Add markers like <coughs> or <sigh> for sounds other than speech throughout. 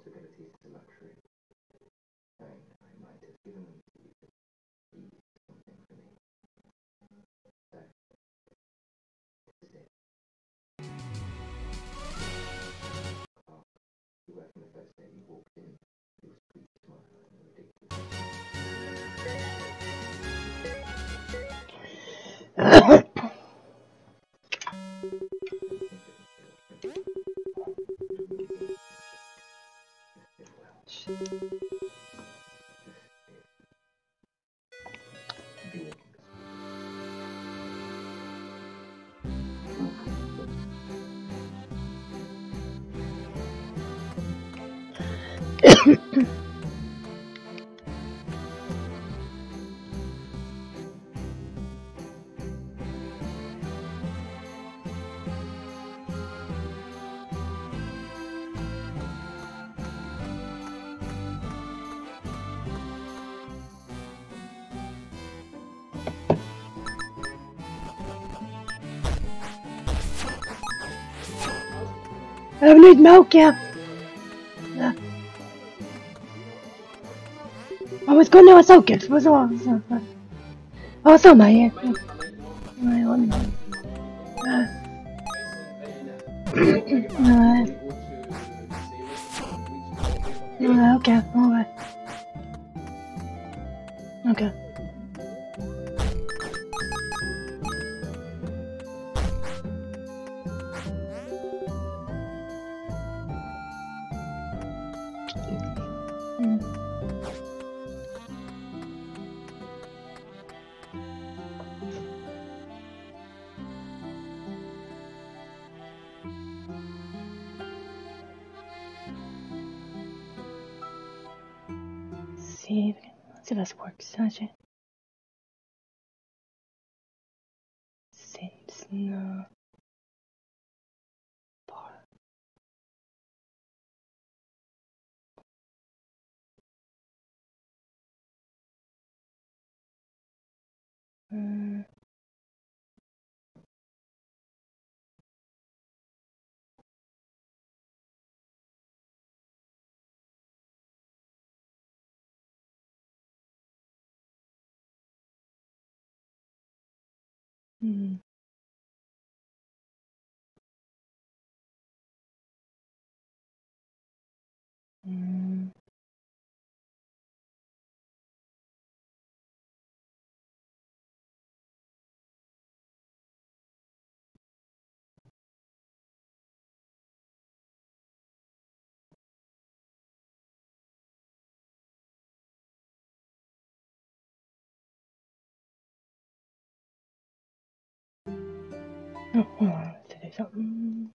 responsibilities is a luxury. And I might have given them to you to be something for me. So, this is it. Clark, you were from the first day you walked in. Your sweet smile and your ridiculous. <coughs> <coughs> I need milk, yeah. Yeah. I was going to a socket. Was all. So, uh, oh, so my yeah. Mm. Oh, hold on, let's do something.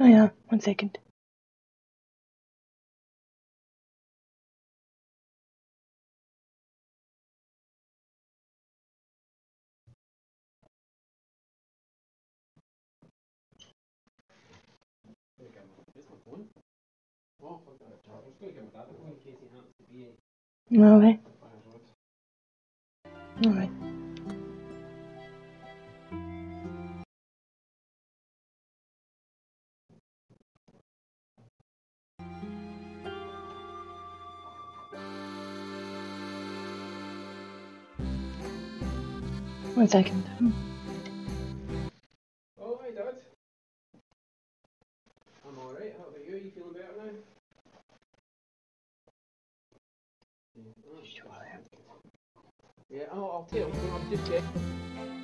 Oh yeah, one second. Alright. Alright. One second. Oh, hey, Dad. I'm alright. How about you? Are you feeling better now? Yeah, oh, I'll tell you. I'm just checking.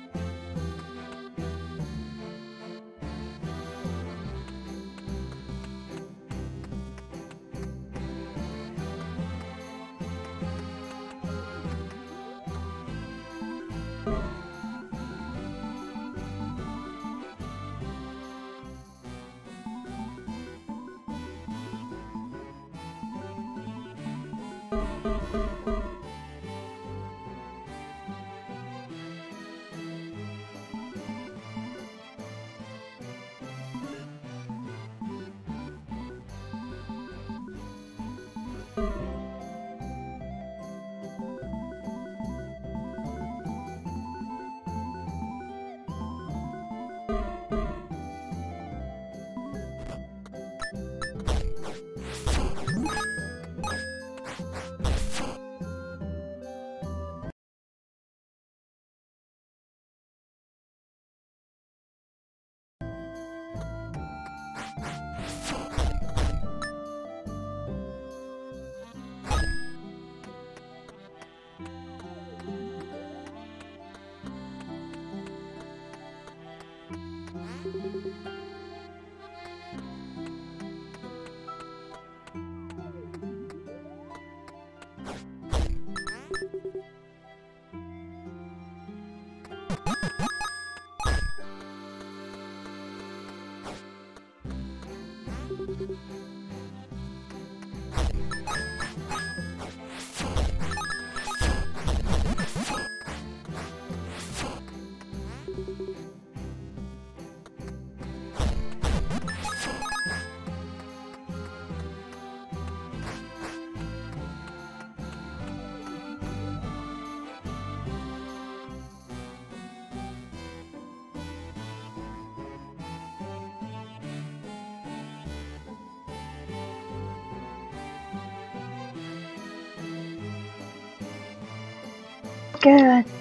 thank you Good.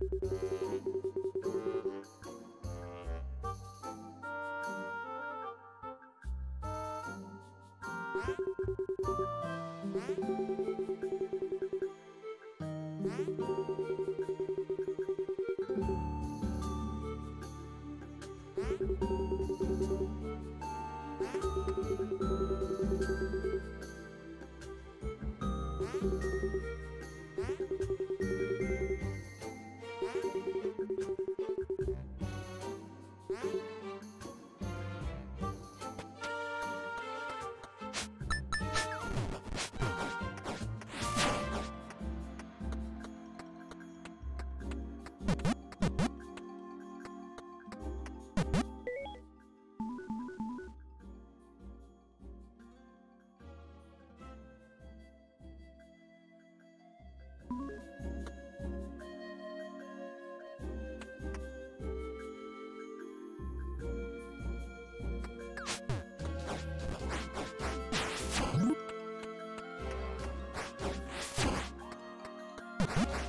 Thank you. you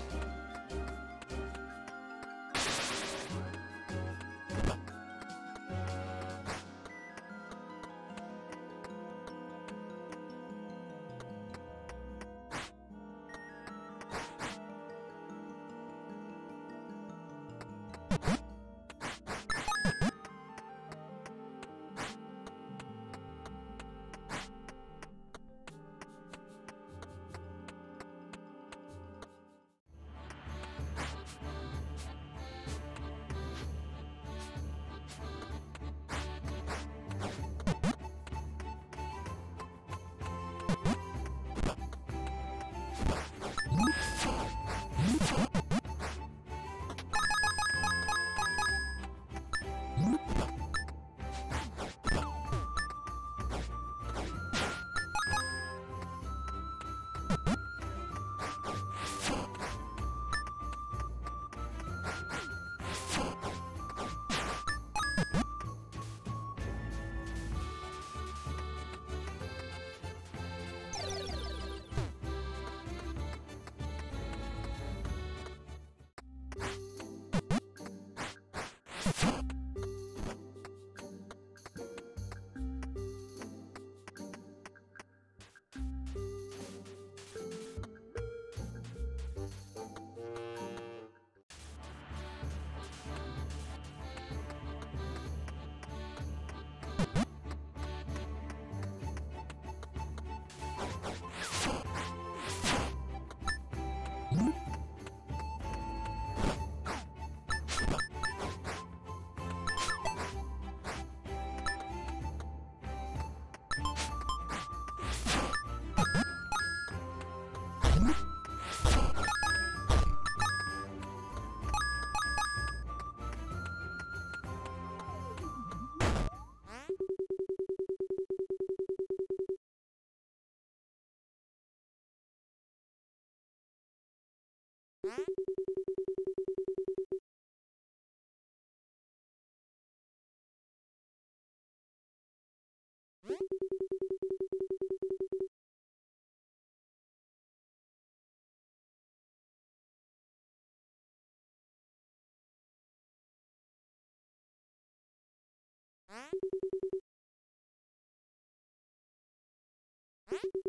Huh?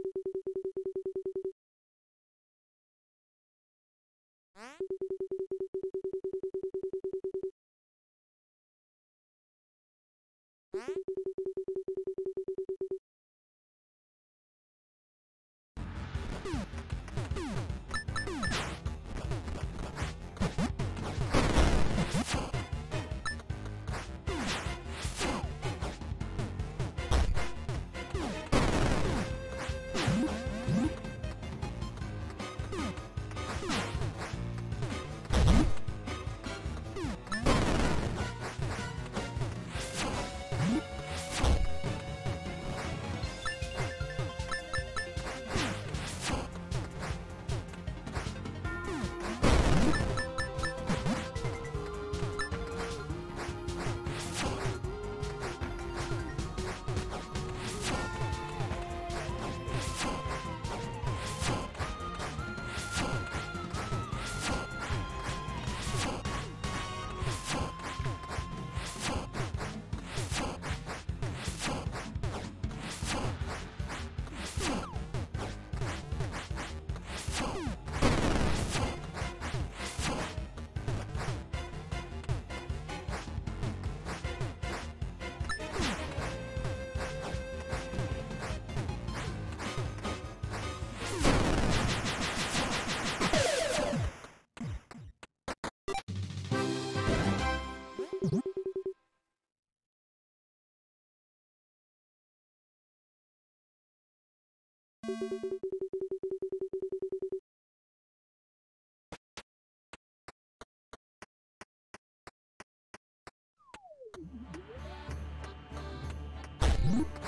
Yep.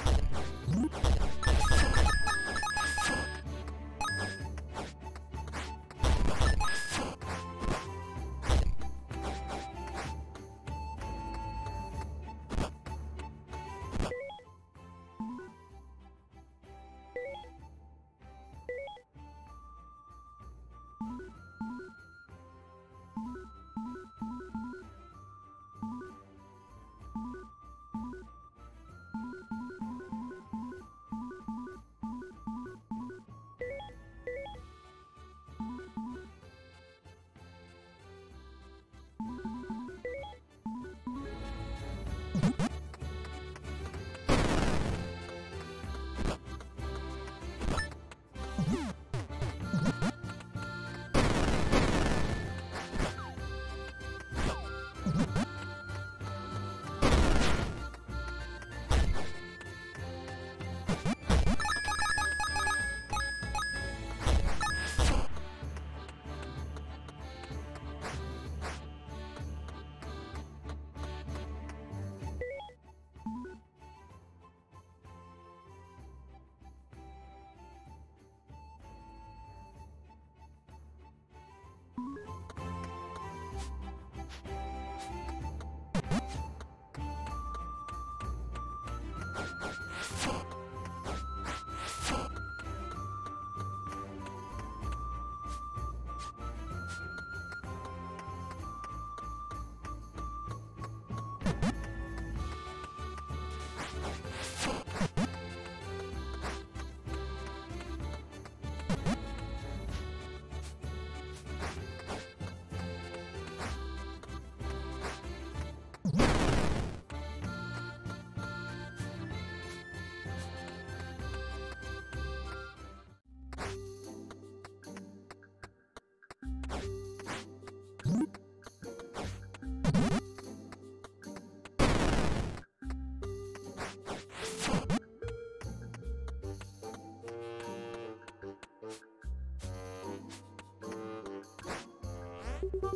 Thank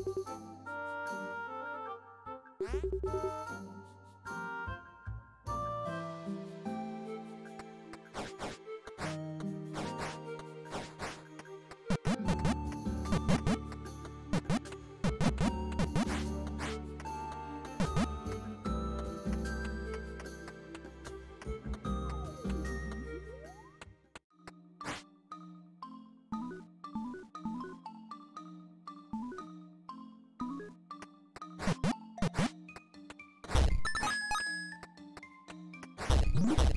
you. you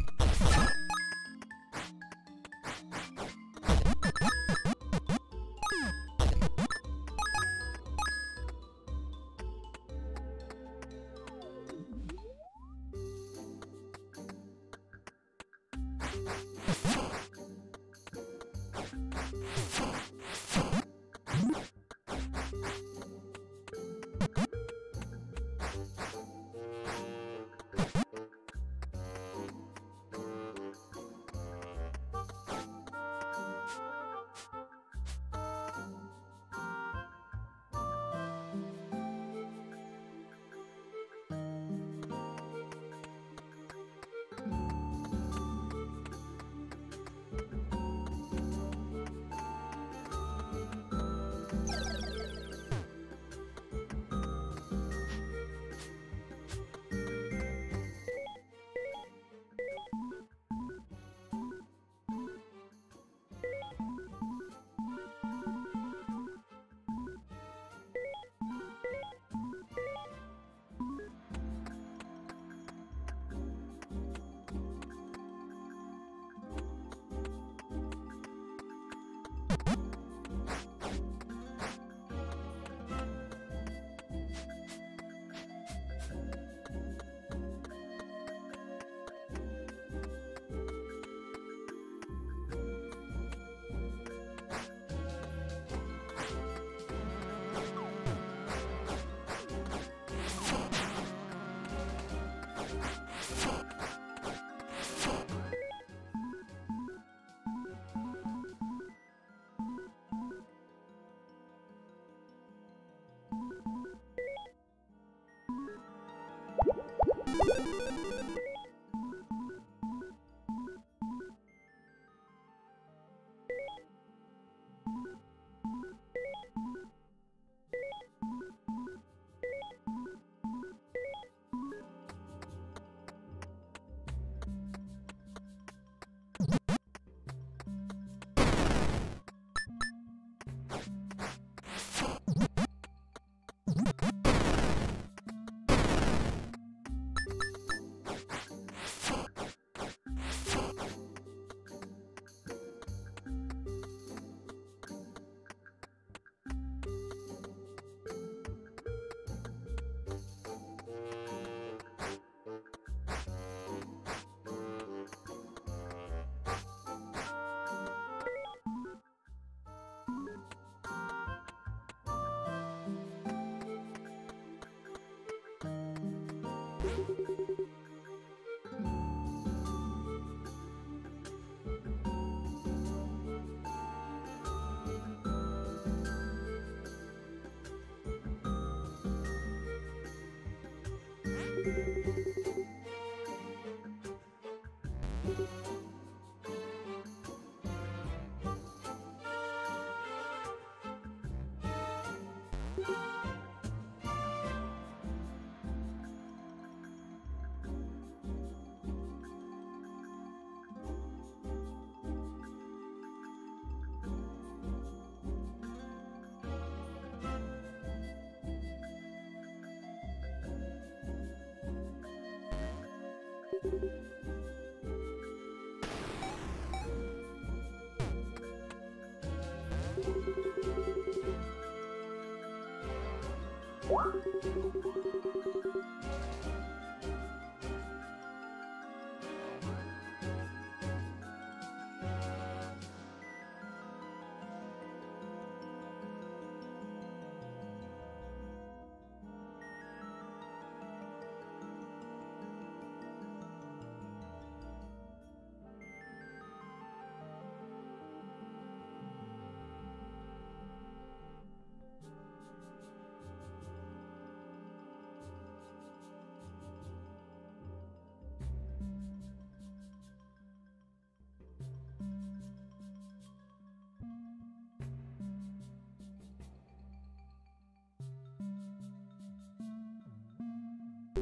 What?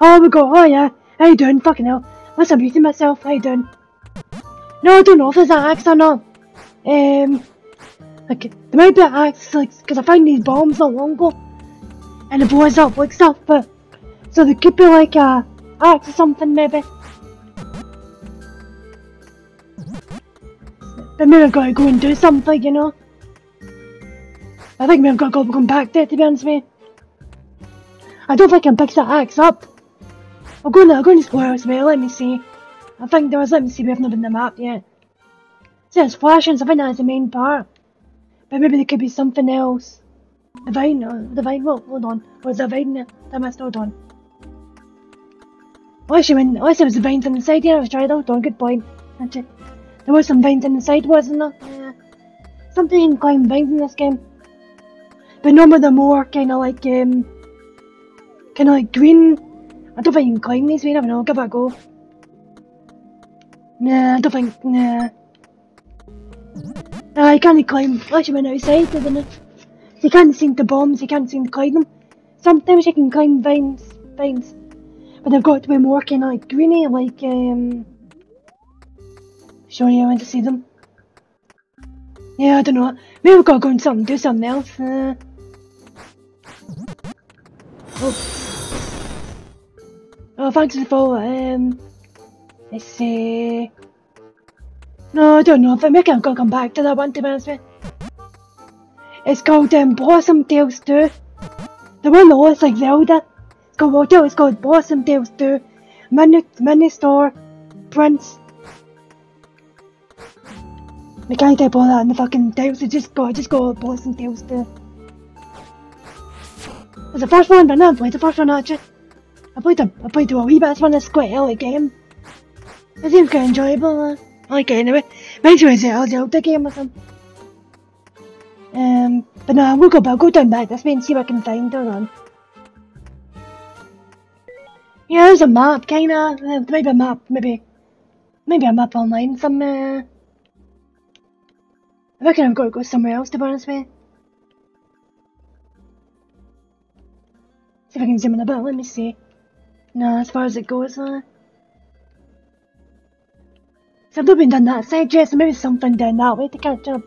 Oh, we go. Oh, yeah. How you doing? Fucking hell. Have muted myself. How you doing? No, I don't know if there's an axe or not. Um, like, there might be an axe, like, because I found these bombs not long ago. And it blows up like stuff, but, so there could be like a axe or something, maybe. But maybe I've got to go and do something, you know? I think maybe I've got to go and come back there, to be honest with you. I don't think I can pick that axe up. I'll go and, I'll go and explore as well, let me see. I think there was, let me see, we haven't opened the map yet. See, it's flashing, so I think that's the main part. But maybe there could be something else. The vine, uh, the vine, well, hold on. Was the vine? That must hold on. Oh, actually, when, unless there was the vines on the side, yeah, I was trying, hold on, good point. Actually, there was some vines on the side, wasn't there? Yeah. Something you can climb vines in this game. But normally they're more kind of like, um, kind of like green. I don't think you can climb these, we never know, give it a go. Nah, I don't think, nah. You can't climb, unless you went outside, isn't it? You can't seem to bombs, you can't seem to climb them. Sometimes you can climb vines, vines. But they've got to be more kind of like greeny, like, um... You, I want to see them. Yeah, I don't know. Maybe we've got to go and something, do something else. Uh... Oh. Oh, thanks for. Um, let's see. No, I don't know. If I make it, I'm gonna come back to that one with. It's called um, Blossom Tales 2. The one that looks like Zelda. It's called Hotel. It's called Blossom Tales 2. Mini, Minotaur. Prince. We can't type all that in the fucking titles. It's just go, just go Blossom Tales 2. It's the first one, but no, I played the first one actually. I played the, I played the a wee bit. It's one that's quite early game. It seems quite enjoyable. Uh, I like it anyway. Reminds me a Zelda game or something. Um, but no, we'll go back, go down back this way and see what I can find. Hold on. Yeah, there's a map, kinda. Uh, maybe a map, maybe. Maybe a map online somewhere. I reckon I've got to go somewhere else to be honest with you. See if I can zoom in a bit, let me see. No, as far as it goes, uh. So I've been done that side yet, maybe something down that way to catch up.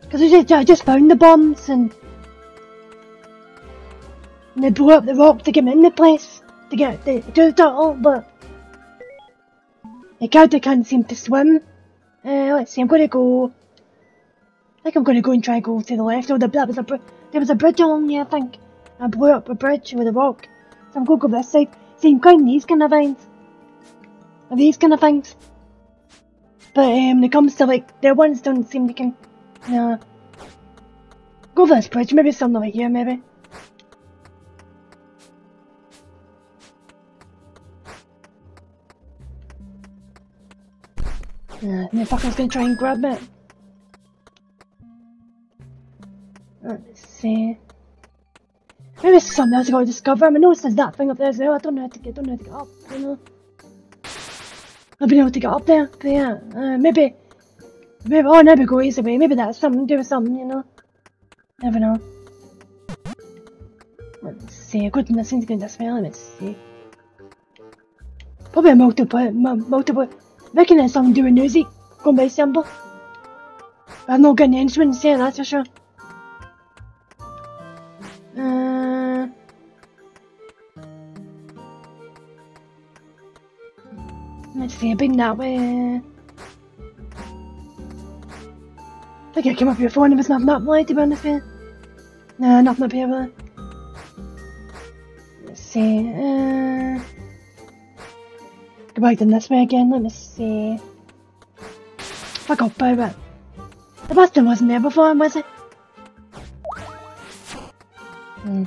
Because I just, I just found the bombs and, and they blew up the rock to get me in the place, to get to the tunnel, but the character can't seem to swim. Uh, let's see, I'm gonna go, I think I'm gonna go and try and go to the left, oh, the, that was a, there was a bridge along there, I think. I blew up a bridge with a rock, so I'm gonna go this side. See, I'm these kind of things. These kind of things. But um, when it comes to like, their ones don't seem to can, no. Go for this bridge, maybe something over here, maybe. Uh, the fucker's gonna try and grab it. Let's see. Maybe it's something else I gotta discover. Mean, I it says that thing up there as. I don't know how to get, don't know how to get up, you know. I've been able to get up there, but yeah, uh, maybe, maybe, oh, maybe go easy way. Maybe that's something to do with something, you know. Never know. Let's see, good thing this thing's going this way, let me see. Probably a multiple, multiple, reckon it's something to do with music, going by symbol. I've not any instruments here, that's for sure. Way. I think I came up here before and it was not way, to be you. No, nothing up here. Let's see, uh... Go back down this way again, let me see. Fuck off, it. The bastard wasn't there before, was it? Hmm.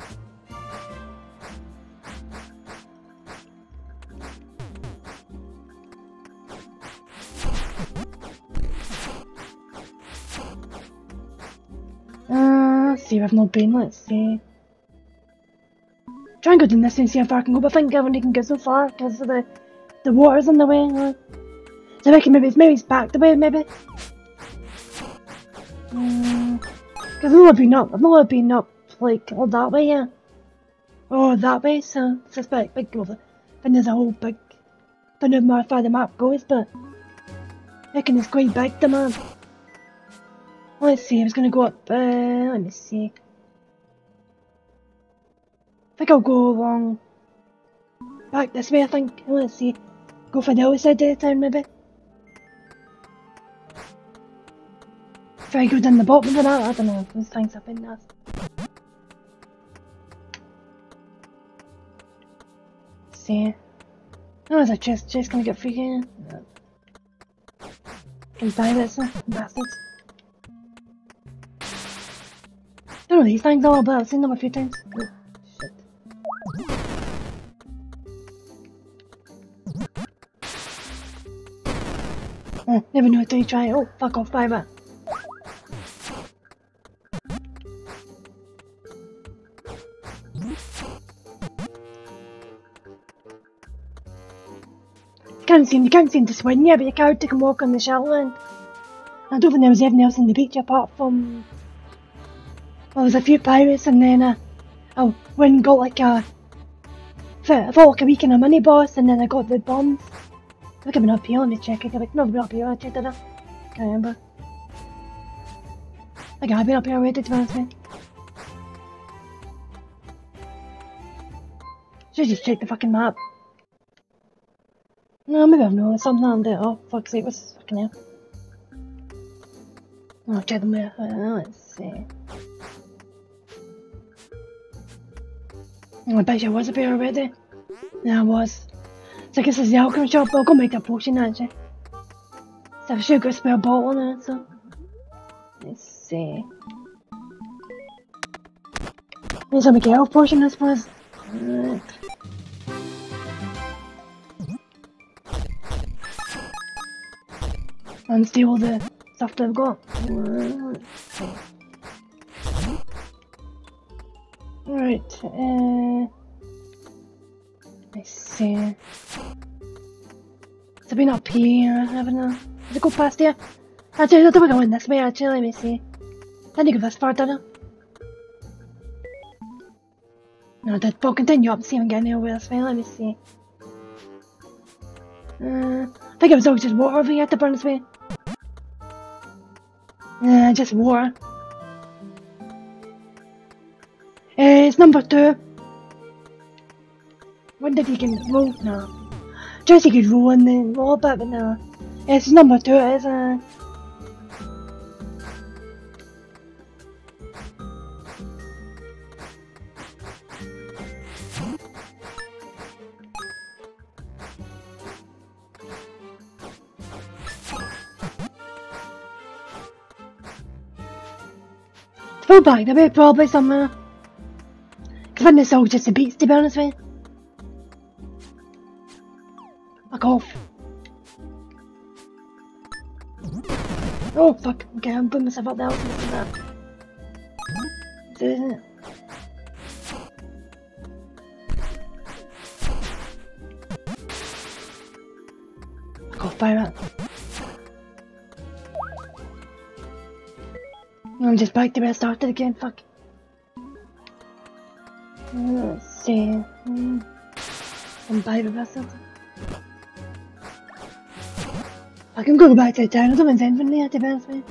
Uh, I've not been, let's see. Try and go down this and see how far I can go, but I think I only can go so far because of the, the water's in the way. So I maybe it's, maybe it's back the way, maybe. Because I've not been up, I've not been up, like, all that way, yeah. Oh, that way, so it's a big, big over. And there's a whole big, don't know how far the map goes, but I reckon it's quite big, the map. Let's see, I was gonna go up, uh, let me see. I think I'll go along back this way, I think. Let's see. Go for the other side of the town, maybe. If I go down the bottom of that, I don't know, those things have been. See. Oh, there's a chest, chest gonna get freaking. Can buy this, bastards. I don't know these things all about, I've seen them a few times. Oh, shit. Oh, never know until you try. Oh, fuck off, bye bye. Can't seem, you can't seem to swim yet, but you can't walk on the shoreline. I don't think there was anything else in the beach apart from. Well, there's a few pirates and then uh, I went and got like a. I thought like a week in a mini boss and then I got the bombs. I think I've up here, let me check. I think I've been up here, I checked it out. Can't remember. Think I've been up here already to be honest. Should just check the fucking map. No, maybe I've noticed something on there. Oh, fuck's sake, what's this fucking hell? Oh, check the map. Uh, let's see. I bet you was a bit already. Yeah, I was. So I guess it's the alchemy shop, but I'll go make a potion actually. So I should go spare a bottle on it, so. Let's see. Need a health potion, I suppose. And steal all the stuff that I've got. Uh... Let's see. Has it been up here? I don't know. Does it go past here? Actually, I don't want to go in this way, actually, let me see. I didn't go this far, did I? No, I did. I'll continue up see if I'm getting anywhere this way, let me see. Uh, I think it was always just water over here to burn this way. Uh, just water. Uh, it's number two. When did he get roll? now. Just Jesse could roll and then roll a bit, but no. It's number two, it is, uh... Go back there, bit probably somewhere. Cause when it's all just a beats, to be honest with. Fuck off. Oh fuck, okay, I'm putting myself up there, I that. Isn't it? Fuck off, pirate. I'm just back to where I started again, fuck. Let's see. Hmm. I'm by the vessel. I can go back to town, I don't want anything there to with you.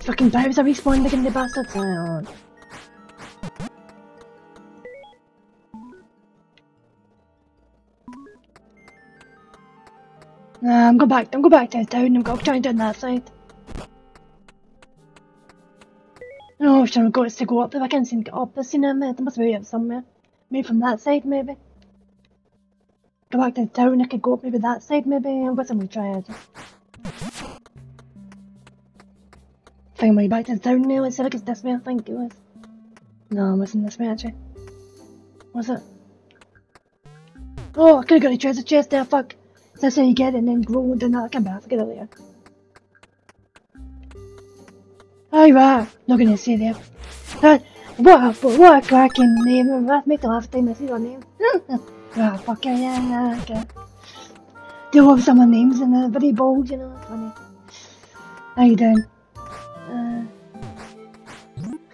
Fucking pirates are respawned again, the bastards. Oh. Nah, I'm going back, I'm going back to town, I'm going to try and do that side. Oh, no, sure, I've got to go up there. I can't seem to get up the cinema. There must be up somewhere. Maybe from that side, maybe. Go back to town, I could go up maybe that side, maybe. Guessing we try it. Find my way back to town now. Let's see if it's this way, I think it was. No, it wasn't this way, actually. Was it? Oh, I could have got a treasure chest there, fuck. That's how you get it and then grow and then I'll come back. I'll get it later. Not gonna say that. Uh, what a cracking name. That makes the last time I see your name. ah, fuck yeah, yeah, yeah, okay. They love some of the names and they're very bold, you know, funny. How you doing? Uh,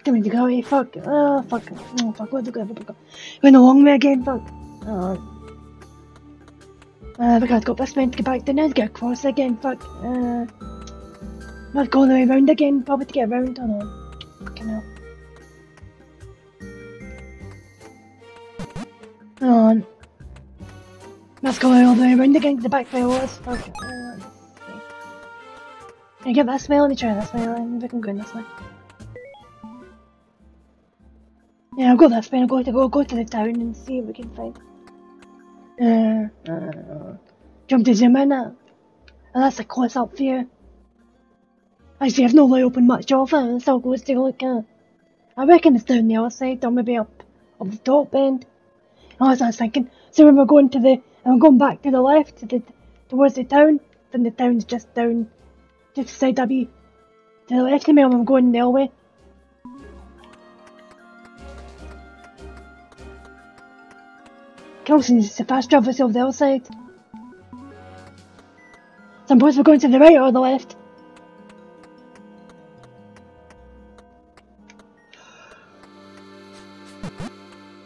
I need to go. Hey, fuck. Oh, fuck. Oh, fuck. What do I do? Went the long way again. Fuck. Oh. Uh, we gotta go this way to get back to now to get across again. Fuck. Uh. Not go all the way around again. Probably to get around. Hold on. Fucking hell. Hold on. Let's go all the way around again to the back where was. See. Can I get that smell? Let me try that smell. Maybe I can go in this way. Yeah, I'll go this way. I'll go to go go to the town and see what we can find. Uh, uh, jump to in. And that's a close up view. Actually, I've not really opened much of it. It's all goes to look at. I reckon it's down the other side, or maybe up up the top end. Oh, as I was thinking. So when we're going to the, and we're going back to the left to the towards the town, then the town's just down, just beside W. To the left of me, when I'm going the other way. Crossing the fast travel over the other side. So I suppose we're going to the right or the left.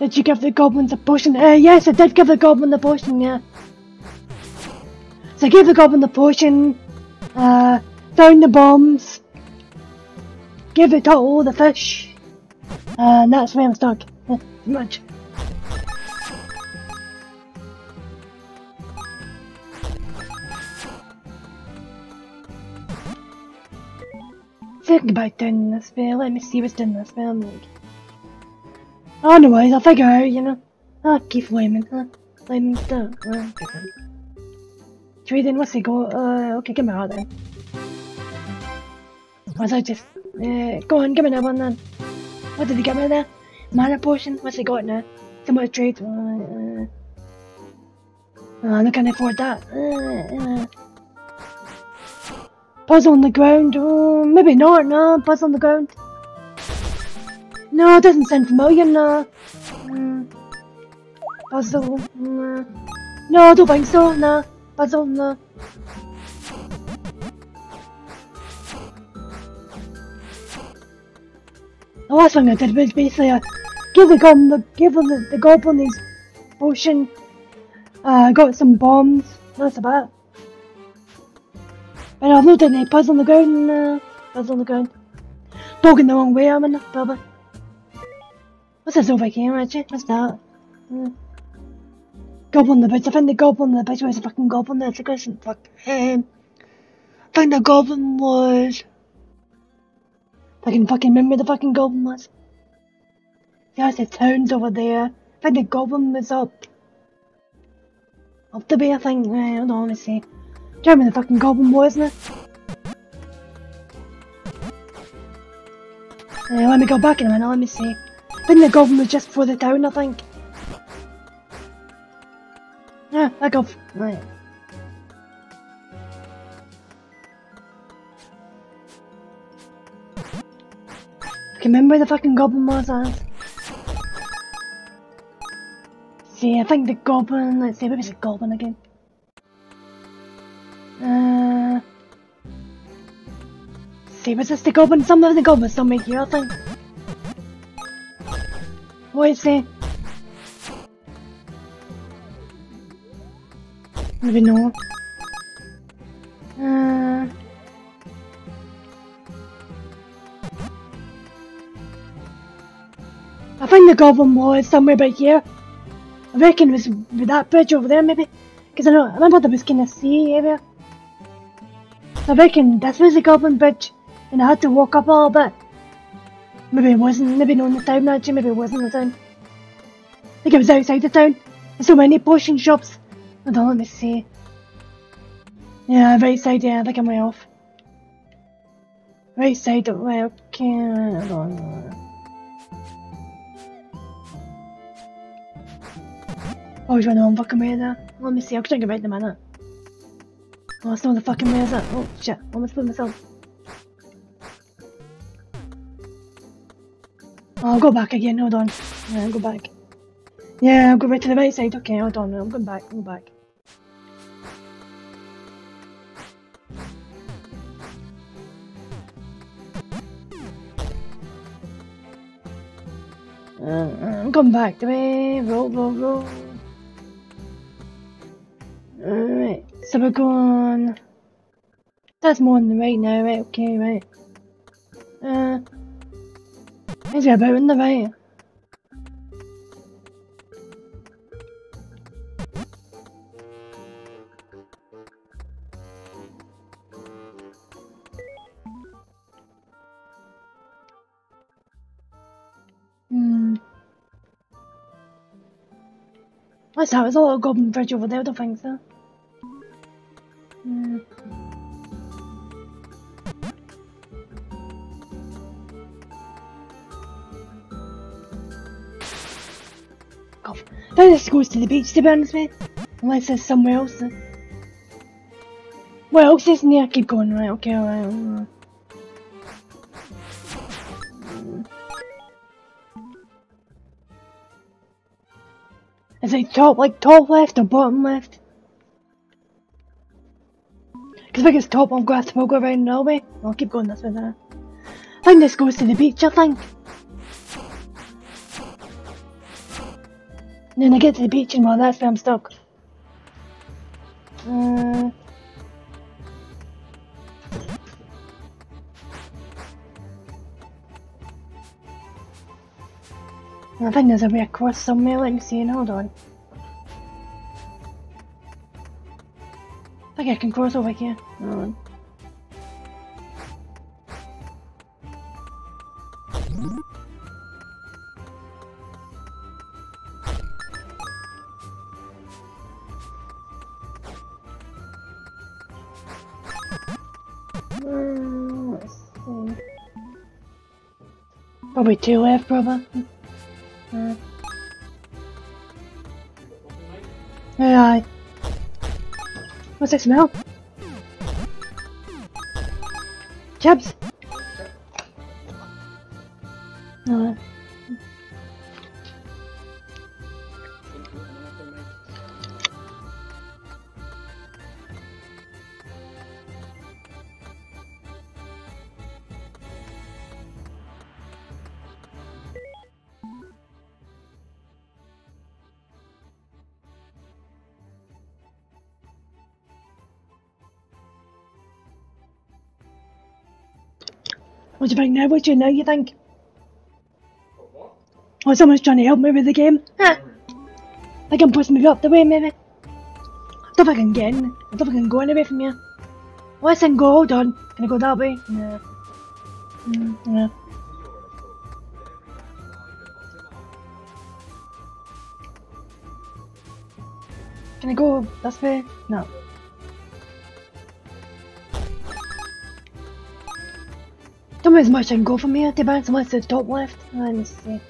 Did you give the goblins a potion? Uh, yes, I did give the goblin the potion, yeah. So I gave the goblin the potion, uh, found the bombs, gave the all the fish, uh, and that's where I'm stuck. Uh, pretty much. Think about doing this bit. Let me see what's doing this bit. I'm I'll figure out, you know. I'll keep flaming, huh? Flaming stuff. Then. Trading, what's it go? Uh, okay, give me that then. Was I just, uh, go on, give me that one then. What did he get me there? Mana potion? What's he got now? Some more trade. Uh, uh, uh, not gonna afford that. Uh, uh. Puzzle on the ground? Oh, maybe not, no. Puzzle on the ground. No, it doesn't sound familiar, no. Mm. Puzzle, mm. No, I don't think so, no. Puzzle, no. The last thing I did was basically uh, give the goblin the give the, the goblin his potion. Uh, got some bombs. That's about it. And I've looked at the puzzle on the ground, uh, puzzle on the ground. Poking the wrong way, I'm in, probably. What's this over here, actually? What's that? Hmm. Goblin the bitch. I think the goblin the bitch was a fucking goblin there. It's a question. Fuck. Um, I think the goblin was. I can fucking remember the fucking goblin was. Yeah, the town's over there. I think the goblin was up. Up the bay, I think. Uh, hold on, let me see. Jeremy the fucking goblin was, isn't it? Uh, let me go back in a minute, let me see. Think the goblin was just before the town, I think. Yeah, I go. Right. Can remember the fucking goblin was as. See, I think the goblin, let's see, maybe it's a goblin again. Uh, see, was this the goblin? Some of the goblins don't make you, I think. Is it? Maybe no. Uh, I think the goblin was somewhere back here. I reckon it was with that bridge over there, maybe. Because I know, I remember there was kind of sea area. I reckon this was the goblin bridge, and I had to walk up a little bit. Maybe it wasn't, not in the town actually, maybe it wasn't the town. I think it was outside the town. There's so many potion shops. Hold on, let me see. Yeah, right side, yeah, I think I'm way off. Right side, well, okay, hold on. Oh, he's running on fucking way there. Let me see, try and get right in a minute. Oh, it's not the fucking way, is it? Oh, shit, I almost put myself. I'll go back again, hold on. Yeah, I'll go back. Yeah, I'll go right to the right side. Okay, hold on, I'm going back, I'm going back. I'm going back the way. Roll, roll, roll. Alright, so we're going. That's more than the right now, right? Okay, right. Uh. Is it about in the right? Hmm. What's that? There's a little golden bridge over there, I don't think so. I this goes to the beach to be honest with. Unless there's somewhere else. What else is near? Keep going, right, okay, alright. Is it top, like top left or bottom left? Because if it's top, I'm going to have to go around way. I'll keep going this way then. I think this goes to the beach, I think. And then I get to the beach and well, that's where I'm stuck. Uh, I think there's a way across somewhere, let me see, and hold on. I think I can cross over here. Hold on. Probably two left, probably. Uh, yeah. What's that smell? Jabs. Do you think now? What do you now you think? Oh, someone's trying to help me with the game. Huh. I can push me up the way, maybe. I don't think I can get in. I don't think I can go anywhere from here. Let's then go, hold on. Can I go that way? No. Mm, no. Can I go this way? No. Know as much I can go from here to bounce unless it's top left. Let me see.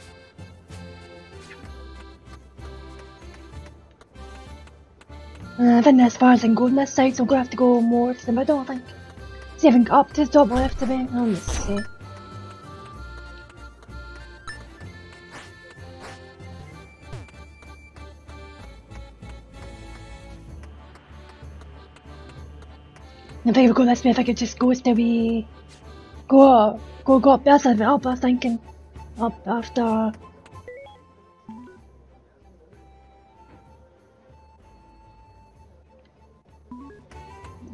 Uh, I think as far as I can go on this side, so I'm gonna have to go more to the middle, I think. See if I can get up to the top left a bit. Let me see. I if we go this way, if I could just go to we go go go up that's a bit up. I was thinking up after.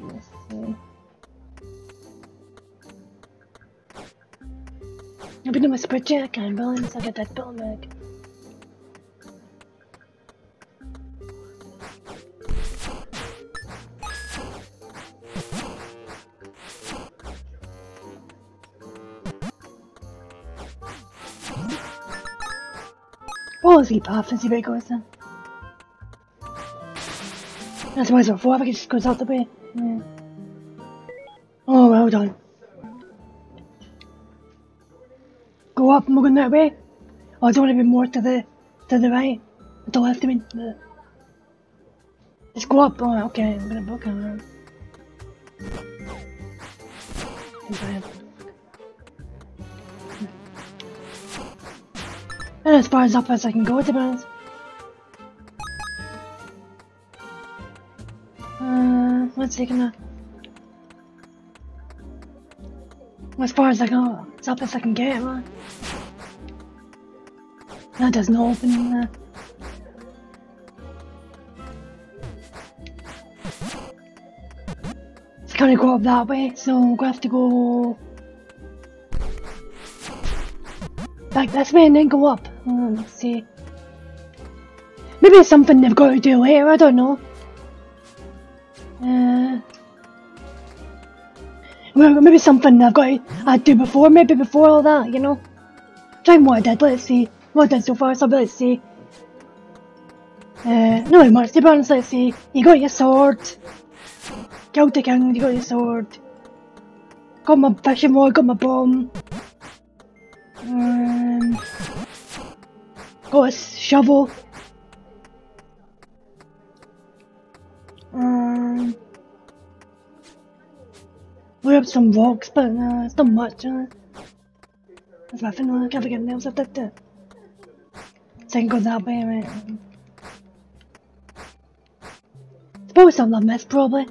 Let's see. I've been doing my spreadsheet. I can't balance. I get that bill back. Big or something? That's why it's before. I just goes out the way. Yeah. Oh, well done. Go up, I'm going that way. Oh, I don't want to be more to the to the right. To the left, I mean. Let's go up. Oh, okay. I'm gonna book him. And as far as up as I can go, to be honest. Uh, let's take a As far as I go, as up as I can get, man. That doesn't open. Uh, it's gonna go up that way, so we're gonna have to go back this way and then go up. Uh, let's see. Maybe it's something they've got to do here, I don't know. Uh, well, maybe something I've got to I'd do before, maybe before all that, you know. What I did, let's see. I did so far, so let's see. Uh, not much to be honest, let's see. You got your sword. The king, you got your sword. Got my fishing rod, got my bomb. A shovel. Um, we have some rocks, but uh, it's not much. Uh, there's nothing. I can't forget nails. I did that. So I can go that way, right? It's probably something I missed, probably.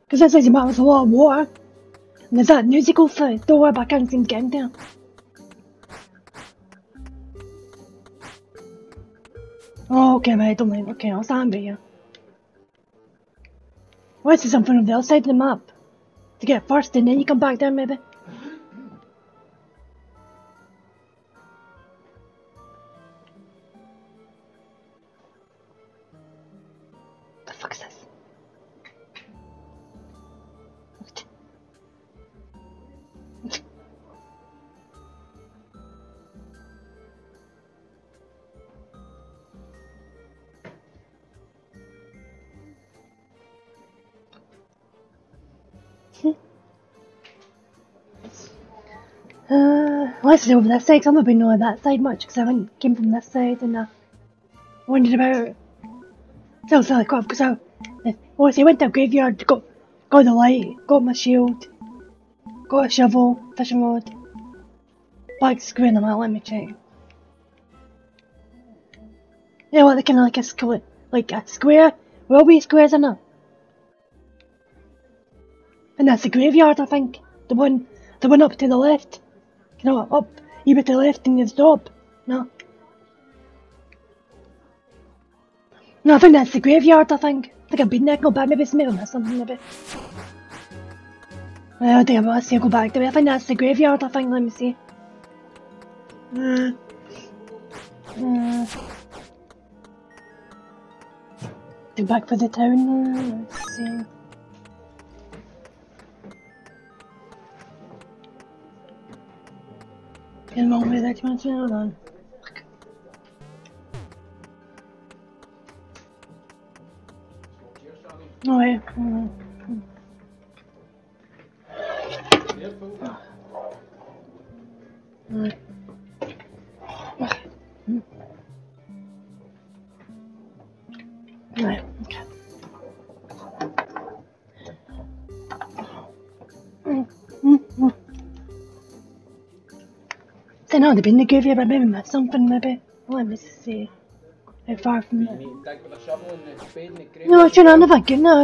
Because that says you might have a lot of water. And there's that musical foot door, but I can't seem to get in. Oh, okay, right, don't mind. Okay, I'll stand by you. This is something on the outside of the map. To get first, and then you come back down, maybe. Let's see over this side, I've not been on that side much, because I haven't came from this side, and I wondered about... I was really quick, because I... I went to a graveyard, got, got the light, got my shield, got a shovel, fishing rod. Back square in the map, let me check. Yeah, what, kind of like a square, like a square, will be squares in it. And that's the graveyard, I think. The one, the one up to the left. Know, up, you to the left and you stop. No. No, I think that's the graveyard, I think. I think I've been there, go back, maybe it's I missed something, maybe. Well, I think I must see, go back there. I think that's the graveyard, I think, let me see. Uh, uh, go back for the town, uh, let's see. Quel moment that you mentioned? Hold on. Oh,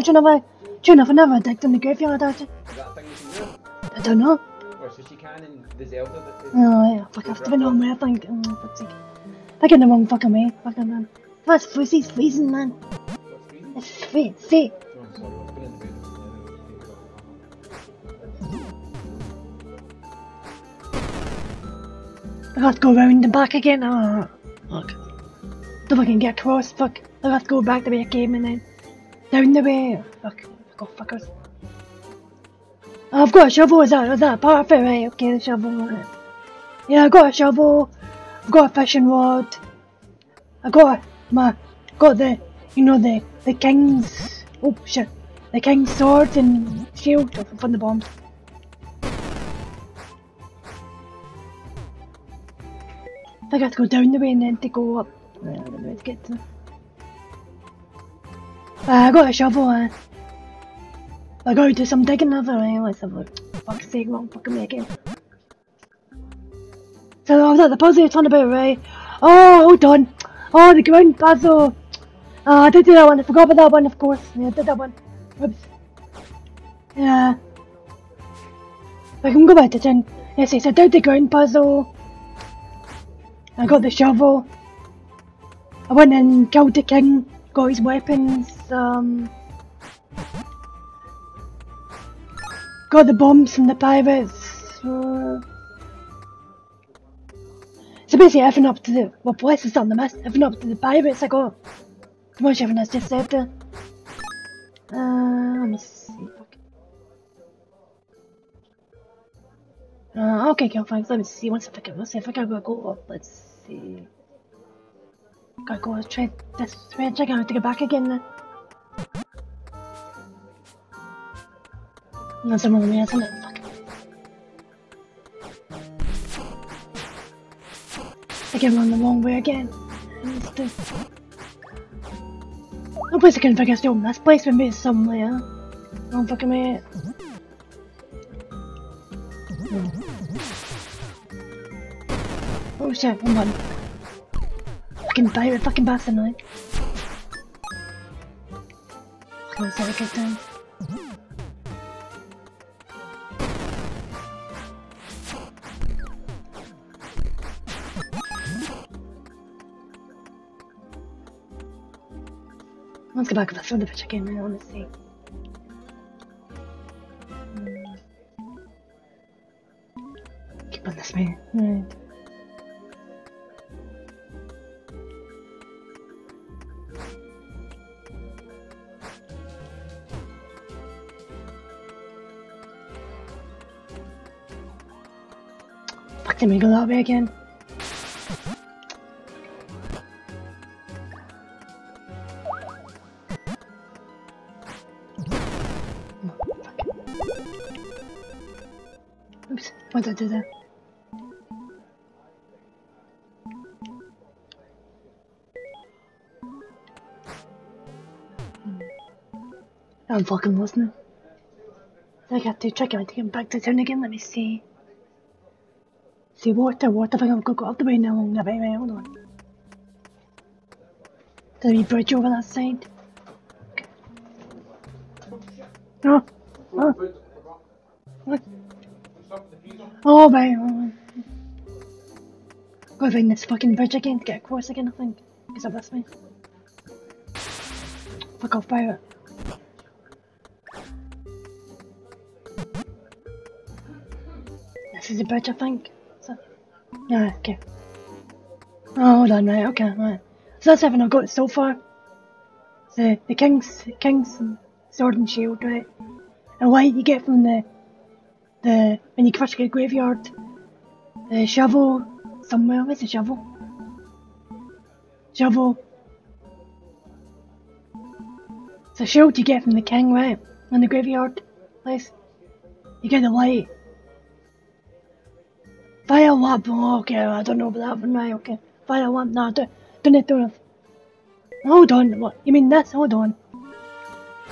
you know, I, do you know, I never digged in the graveyard, actually. Is that a thing you can do? I don't know. Or so she can in the Zelda that they... Oh, yeah, fuck, I have to be wrong way, I think. Mm, oh, fuck's sake. I get the wrong fucking way, fucking man. That's it's freezing, man. It's free, see. I have to go round the back again. Oh, fuck. Don't fucking get across, fuck. I have to go back the way I came and then down the way. Fuck, go fuckers. I've got a shovel, is that, is that it? Right, okay, the shovel. Yeah, I got a shovel. I've got a fishing rod. I got my, got the, you know, the, the king's, oh shit, the king's sword and shield from the bombs. I got to go down the way and then to go up. I don't know where to get to. Uh, I got a shovel. Uh, I gotta do some digging over there. Let's have a look. Fuck's sake, wrong fucking again. So I was at the puzzle you're talking about, right? Oh, hold on. Oh, the ground puzzle. Oh, I did do that one. I forgot about that one, of course. Yeah, I did that one. Oops. Yeah. I can go back to 10. Yes, yes, I did the ground puzzle. I got the shovel. I went and killed the king, got his weapons, um... Got the bombs from the pirates. Uh, so basically, everything up to the... Well, bless is on the mess. Everything up to the pirates I got. Pretty much everything that's just said there. Uh, let me see. Uh, okay, okay, fine. Let me see. One second. Let's see if I can go. Let's see. Gotta go try this. Try check out to get back again then. That's the wrong way, isn't it? Fuck. I get run the wrong way again. No place I can figure out this place would be somewhere. Don't fucking me. Oh shit, one button. Fucking pirate, fucking bastard now. Come on, sorry, get down. Let's go back to the soda pitch again, I wanna see. Hmm. Keep on this way. Right. Did we way again? Oops, what did I do there? I'm fucking listening. I got to check out to get back to town again. Let me see. See water, water. I think I've got up the way now. Along the way, hold on. There's a bridge over that side. Okay. Oh, oh, what? Oh, right. Oh, find this fucking bridge again to get across again, I think. That this way? Fuck off, pirate. This is the bridge, I think. Yeah, okay. Oh, hold on, right, okay, right. So that's everything I've got so far. The the king's king's sword and shield, right? And what you get from the the when you first get a graveyard, the shovel somewhere. Where's the shovel? Shovel. It's a shield you get from the king, right? In the graveyard place. You get the light. Fire oh, okay, I don't know about that one, right, okay. Fire lamp, no, don't, don't to. Hold on, what? You mean this? Hold on.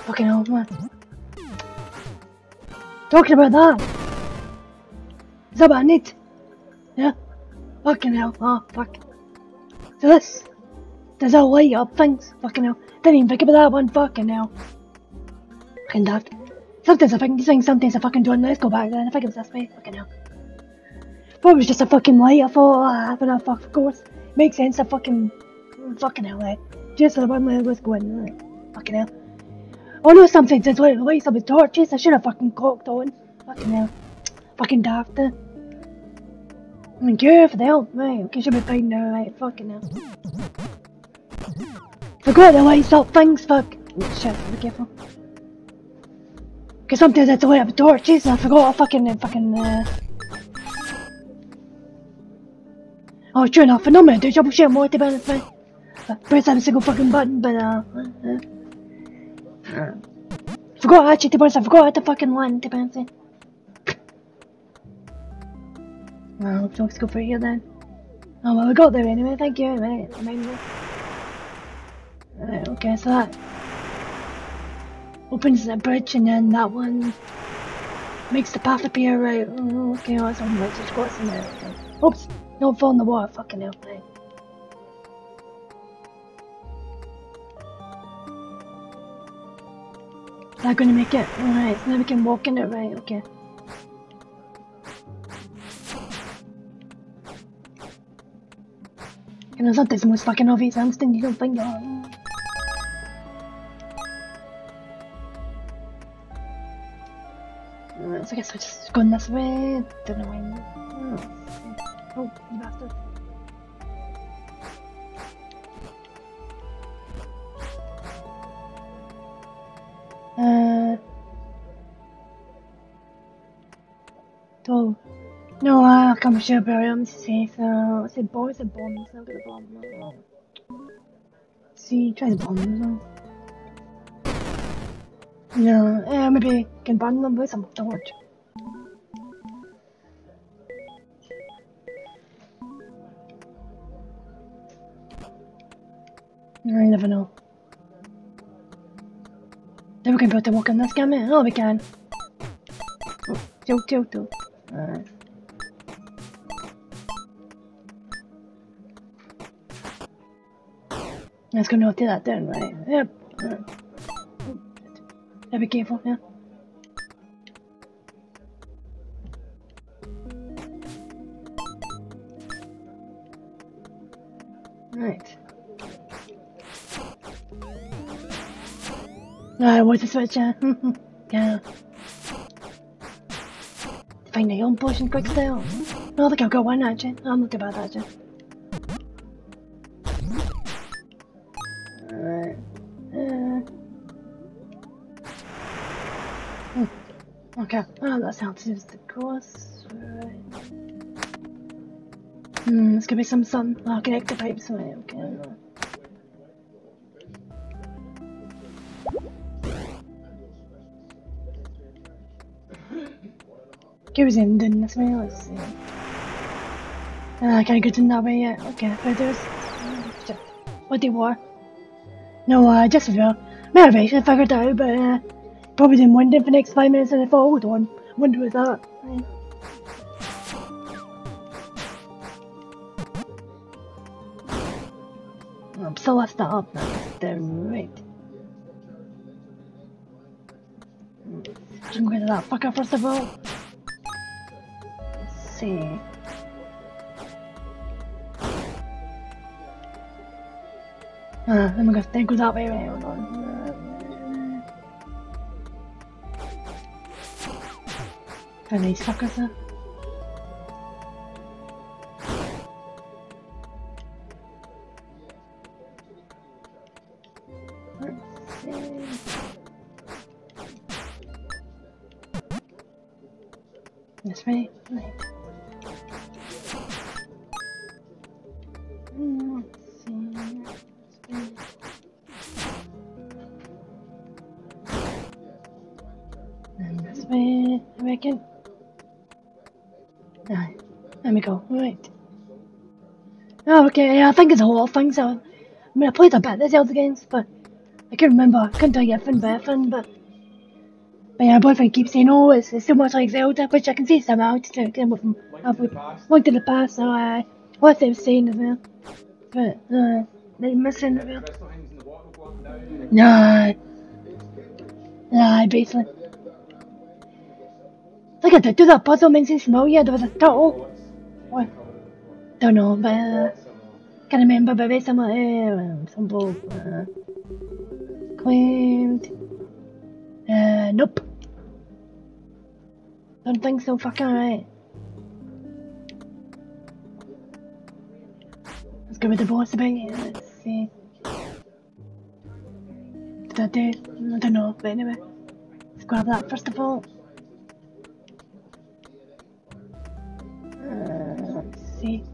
Fucking hell, what? Talking about that. Is that what I need? Yeah? Fucking hell, oh, fuck. So this, there's a way up things? Fucking hell. Didn't even think about that one, fucking hell. Fucking daft. Sometimes I think these things, sometimes I fucking don't. Let's go back then. I think it was this way. Fucking hell. Was just a fucking light. I thought, ah, but I of course. Makes sense. I fucking, fucking hell, like. Just the one where was going, like, fucking hell. Oh no, sometimes it's like the lights up with torches. I should have fucking cocked on. Fucking hell. Fucking daft. eh? Thank you for the help, right? Okay, should be fine now, right? Fucking hell. Forgot the lights up things, fuck. Oh, shit, be careful. Because sometimes I have to light up torches and I forgot I fucking, fucking, uh... Oh, sure enough, gonna do double shit more be honest, man. Uh, press every single fucking button, but, uh... uh, uh. Forgot actually, to I forgot to fucking land, to be. Well, let's go for here then. Oh, well, we got there anyway, thank you, anyway. Amazing. Okay, so that opens the bridge and then that one makes the path appear right. Oh, okay, oh, that's on the just got some there. Okay. Oops, don't fall in the water, fucking hell thing. Not gonna make it. Alright, now we can walk in it, right? Okay. You know something's most fucking obvious. I'm sticking your finger on. Uh, Alright, uh, so I guess I just go in this way. Don't know when. Hmm. Oh, bastard. Uh. Oh. No, I can't sure, but I'm safe. So, it's a bomb, it's a bomb, it's not gonna bomb. See, try the bomb as well. No, uh, maybe can burn them with some torch. I never know. Then we can put the walk in this camera. Oh, we can. Tilt, tilt, tilt. Alright. Let's go note that down, right? Yep. Alright. Yeah, be careful, yeah. Ah, want to switch at? yeah. Find the own potion quick still. No, I think I've got one actually. I'm not bad actually. Alright. Uh. Okay. Oh, that's how to use the course. Right. Hmm, it's gonna be some sun. Oh, connect the pipes. Right, okay. Way? Let's see. Uh, can I get in that way yet? Okay, feathers. What they were? No, uh, just as well. Maybe I figured out, but uh, probably didn't want it for the next five minutes and I thought, hold on, wonder was that. Um, so let's up now. Then right. I'm going to that fucker first of all. See. Ah, let me go. Then go that way. Hold on. Find these there. Okay. Yeah, I think it's a whole thing. So, I mean, I played a bit of the Zelda games, but I can't remember. I couldn't tell you anything about anything, but. But yeah, my boyfriend keeps saying, oh, it's, it's so much like Zelda, which I can see somehow to do it with Link to the past. Link to the past, so I. What they were saying as well. But, uh, they're missing it. well. Nah. Nah, basically. Like I did do that puzzle mentioned familiar, there was a turtle. What? Don't know, but uh, can't remember, similar. Uh, some bloke. Uh, claimed. Uh, nope. Don't think so, fucking right. Let's go with the boss about. Let's see. Did I do? I don't know, but anyway. Let's grab that first of all. Uh, let's see.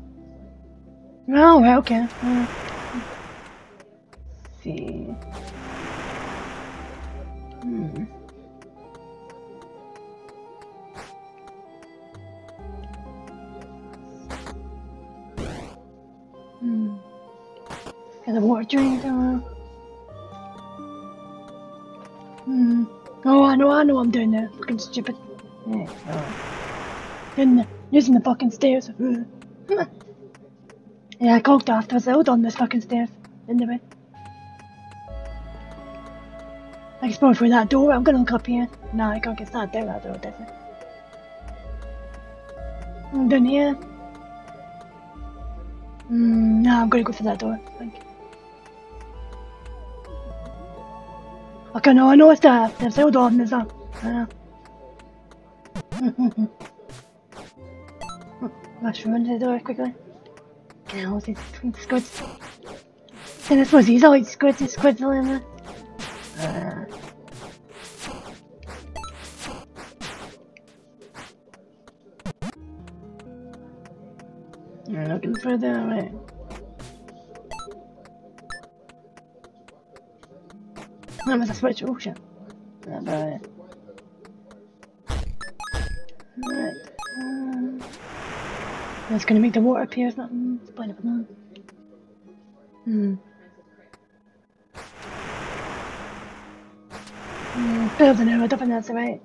Oh, okay. Uh, see. Hmm. Hmm. Got a water drink. Uh, Hmm. Oh, I know, I know I'm doing there. Looking stupid. Yeah. Oh. Using the fucking stairs. Yeah, I called afterwards. I hold on this fucking stairs. In the way. I explore through that door. I'm gonna look up here. No, I can't get that down that door, definitely. I'm down here. No, I'm gonna go for that door. I think. Okay, no, I know it's there. There's no door. Uh. Let's run to the door quickly. Squids. And this was easily squids, the squids are. Uh. You're looking away. That was a switch. Oh shit. Not bad. Right. That's gonna make the water appear, isn't it? Mm, it's blind banana. Hmm. I don't know, I don't think that's right.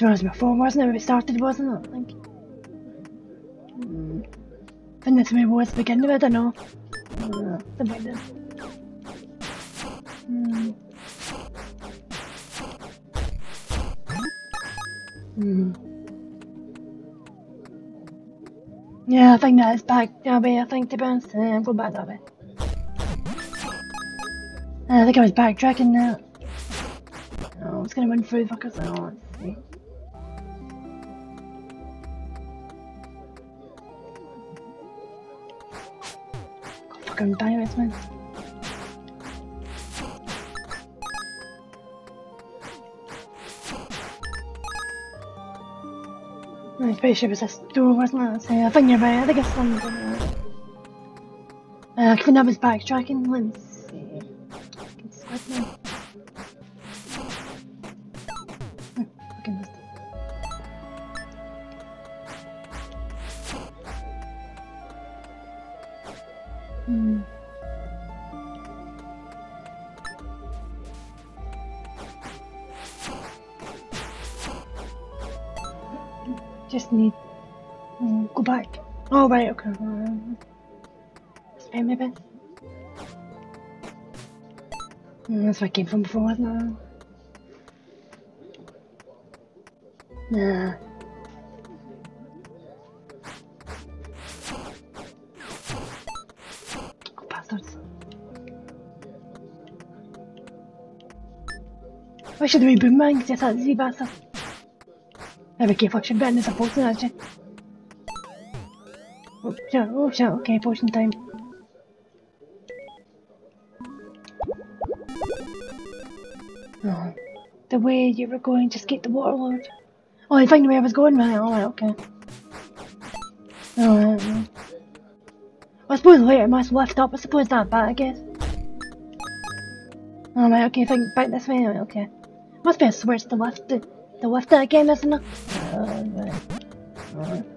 That's where was before, wasn't it? We started, wasn't it? Think. Hmm. I think that's where it was to begin with, I don't know. Uh, something like that. Hmm. Hmm. Yeah, I think that is back that way, I think, to be. Uh, I'm going back that way. I think I was backtracking now. Oh, I was gonna run through the fuckers. Oh, let's see. Fucking. My spaceship is a door, wasn't it? So I think you're right. I think it's something. Uh, I think that was backtracking. Let's Um, spam maybe. Mm, that's where I came from before, it? Nah. Oh, bastards. Why should we boomerang? Because that's easy bastard. Never keep fucking betting is a potion actually. Oh shit, oh shit, okay, potion time. Oh, the way you were going, just get the water lord. Oh, I find the way I was going, right? Alright, okay. Yeah. I suppose later I must lift up, I suppose that bad, I guess. Alright, okay, think back this way, alright, okay. Must be a switch to lift the, to lift it again, isn't it? Alright. Alright.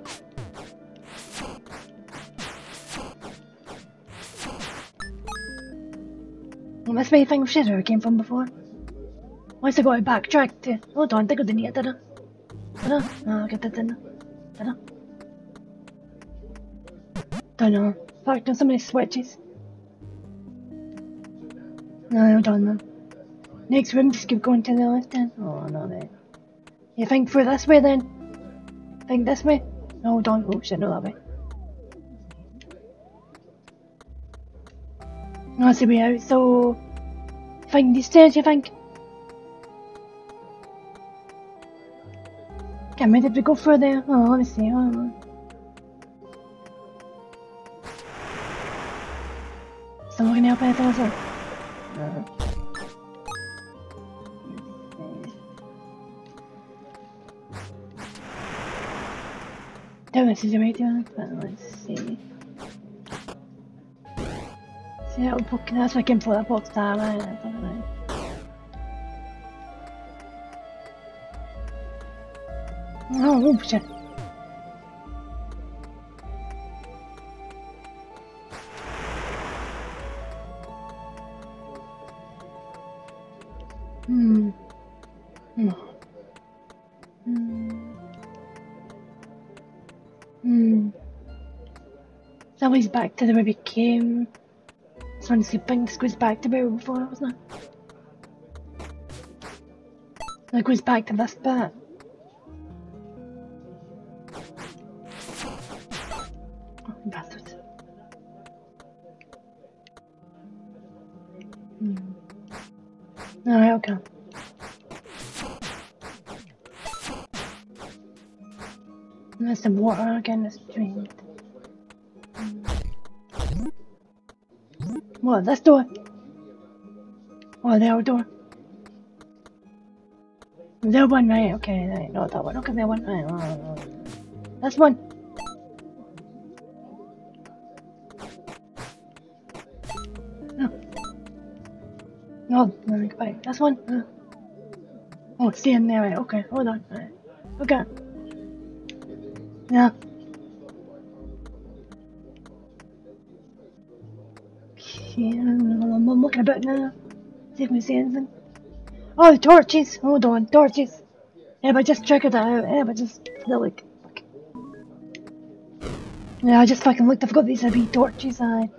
Must be a thing of shit where I came from before. Why I got to backtrack to... Hold on, I think I didn't it, did I? Did I? No, I get that, didn't I? Did I? Don't know. Fuck, done so many switches. No, hold on then. Next room, just keep going to the left then. Oh, no, there. You think through this way then? Think this way? No, hold on. Oh shit, no, that way. That's the way out, so... Find these stairs, you think? Can we did we go further? Oh, let me see. Oh. Someone can help anything else? No. Don't but let's see. See that book that's like info that book's down, I don't know. Hmm. Hmm. Hmm. Was back to the way we came. One's sleeping. This goes back to where before, wasn't it? That goes back to this bit. Oh, bastards. Hmm. Alright, okay. There's some water again that's drained. What, this door? Oh, the other door. The other one, right, okay, right, not that one, okay, that one, right, oh, oh. This one. No. No, let me go back. This one. Uh. Oh, stay in there, right, okay, hold on, right. Okay. Yeah. Okay, I'm, looking about now. See if we see anything. Oh, torches! Hold on, torches! Yeah, but just check it out. Yeah, but just feel like. Yeah, I just fucking looked. I forgot these be torches. I.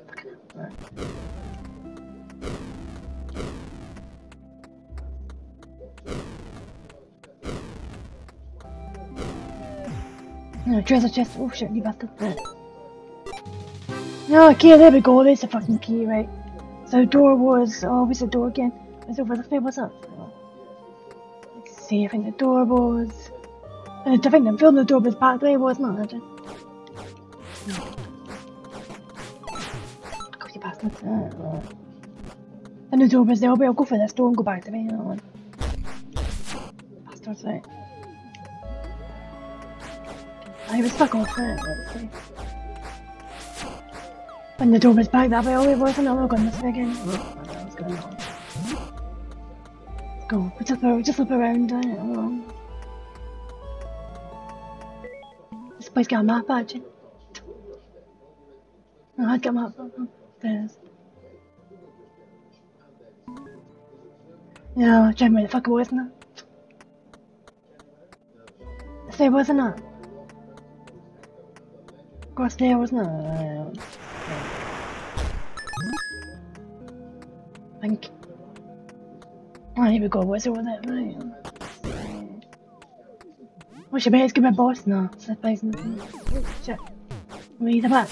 No, treasure chest. Oh shit, you bastard. No, okay, there we go. There's the fucking key, right? So the door was. Oh, where's the door again? It's over this way. What's up? Let's see. I think the door was. I think I'm feeling the door was back there, wasn't it? No. Go, you bastards. Uh, uh. And the door was there, but I'll go for this door and go back to me. You know. Bastards, right? I was stuck off it. Let's see. When the door was back that way, oh, it wasn't. Oh, going this way again. Oh, what the hell's going? Let's go. Just look, just look around. Uh, I don't know. This place got a map, actually. No, I'd get a map. There it is. Yeah, where the fuck it was, isn't it? There wasn't it? Across there, wasn't it? Think. Oh, here we go. What's over there? Right. Oh, she better give a boss now. Surprise. Oh, shit. Where's the back?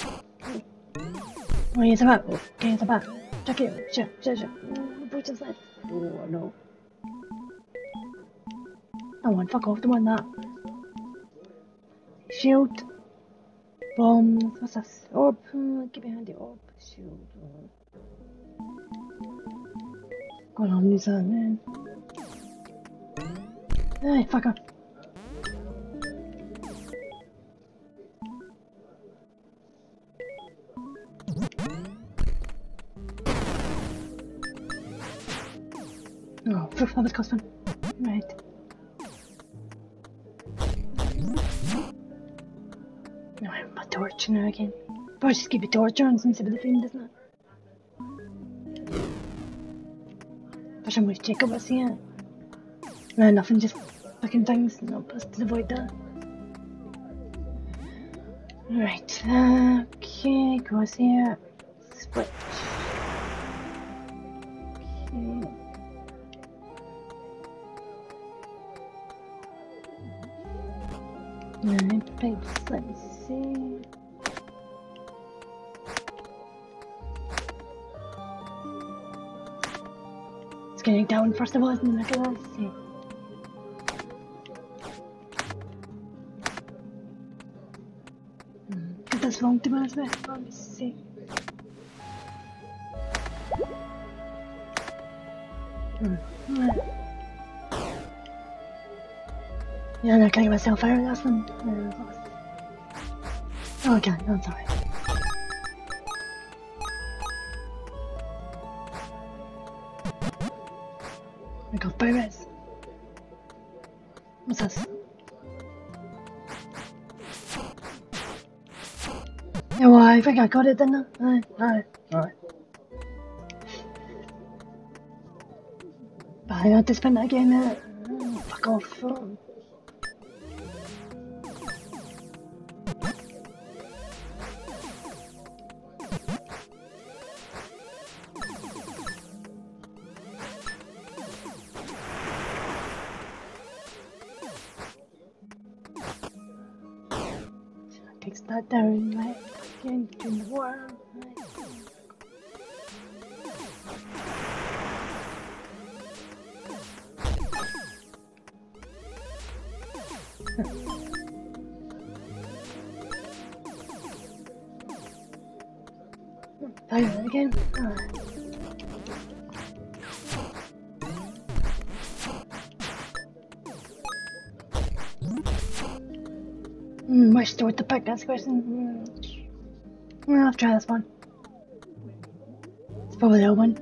Where's the back? Okay, the back. Check it. Shit, shit, shit. Push inside. Oh, no. I want fuck off. Don't want that. Shield. Bombs. What's this? Orb. Get behind the orb. Shield. Got on use that man. Hey, fucker. Oh, was close one. Right. No, I have my torch now again. Probably just keep a torch on since it's of fiend, isn't it? I'm with Jacob was here. No, nothing, just fucking things. No, to avoid that. Right, okay, goes here. Switch. Okay. Nine pipes, let me see. It's getting down first of all, it? Look. See. Hmm, this long to be honest with you. Let me see. Right. Yeah, no, can I get myself this one? Uh, Oh, okay, no, it's I. What's this? Yeah, well, I think I got it, didn't I? Alright, alright, alright. But I had to spend that game there. Fuck off. Press <laughs> that? Again, in water, right? Fire it again. Alright. To what the pick that's question. Well, I'll try this one. It's probably the old one.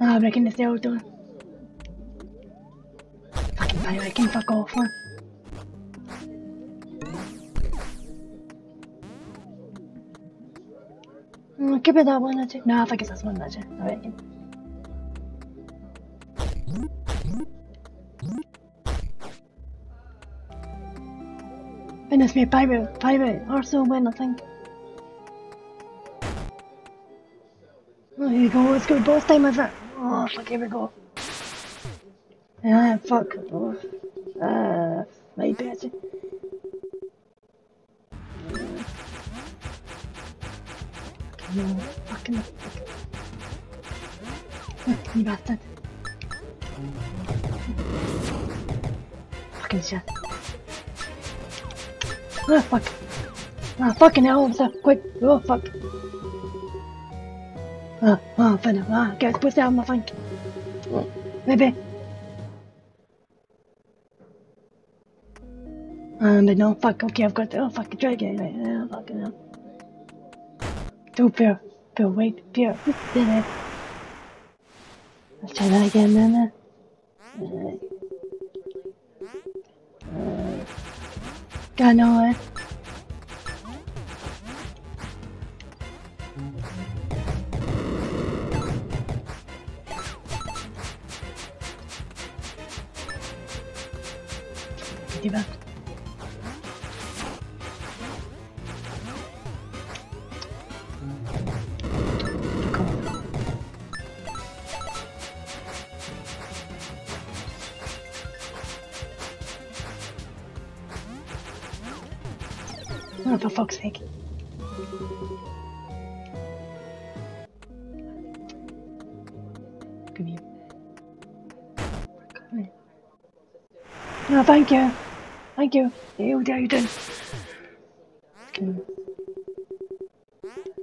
Ah, but I reckon it's the old one. Fucking fire, I can fuck off one. Mm, could be that one, actually. No, I think it's one, actually. I Goodness me, pirate, pirate, also win, I think. Oh, here go, let's go, boss time with it. Oh, fuck, here we go. Ah, fuck. Oh. Maybe actually. No, fucking. You bastard. Fucking shit. Oh fuck. Ah, fucking hell, so quick. Oh fuck. Ah, ah, finna. Ah, guys, push down my thing. Maybe. Um, but no, fuck, okay, I've got to, oh, fucking dragon, right, yeah, fucking hell. Don't fear, fear, wait, fear, fear. Let's try that again, then. Alright. Uh, got nowhere. Thank you. Thank you. Hey, what are you doing? Can,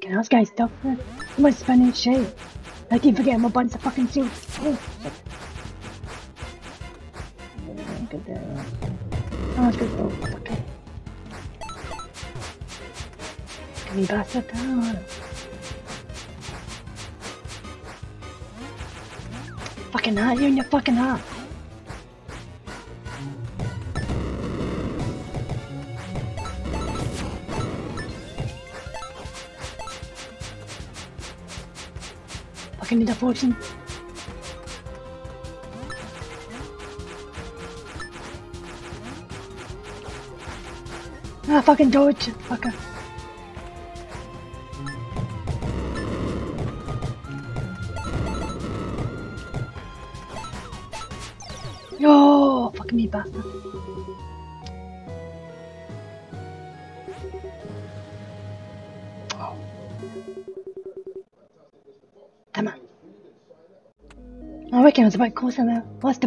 can I guys stop? How much spending shit? I keep forgetting my bunch of fucking suit. Oh. Oh, it's good. Oh, okay. Can we pass it down? Fucking hat, you and your fucking hat. Fortune. Ah, fucking dodge, fucker. Yo, fucking me bastard. I reckon it was about closer there. Last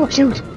Oh shoot!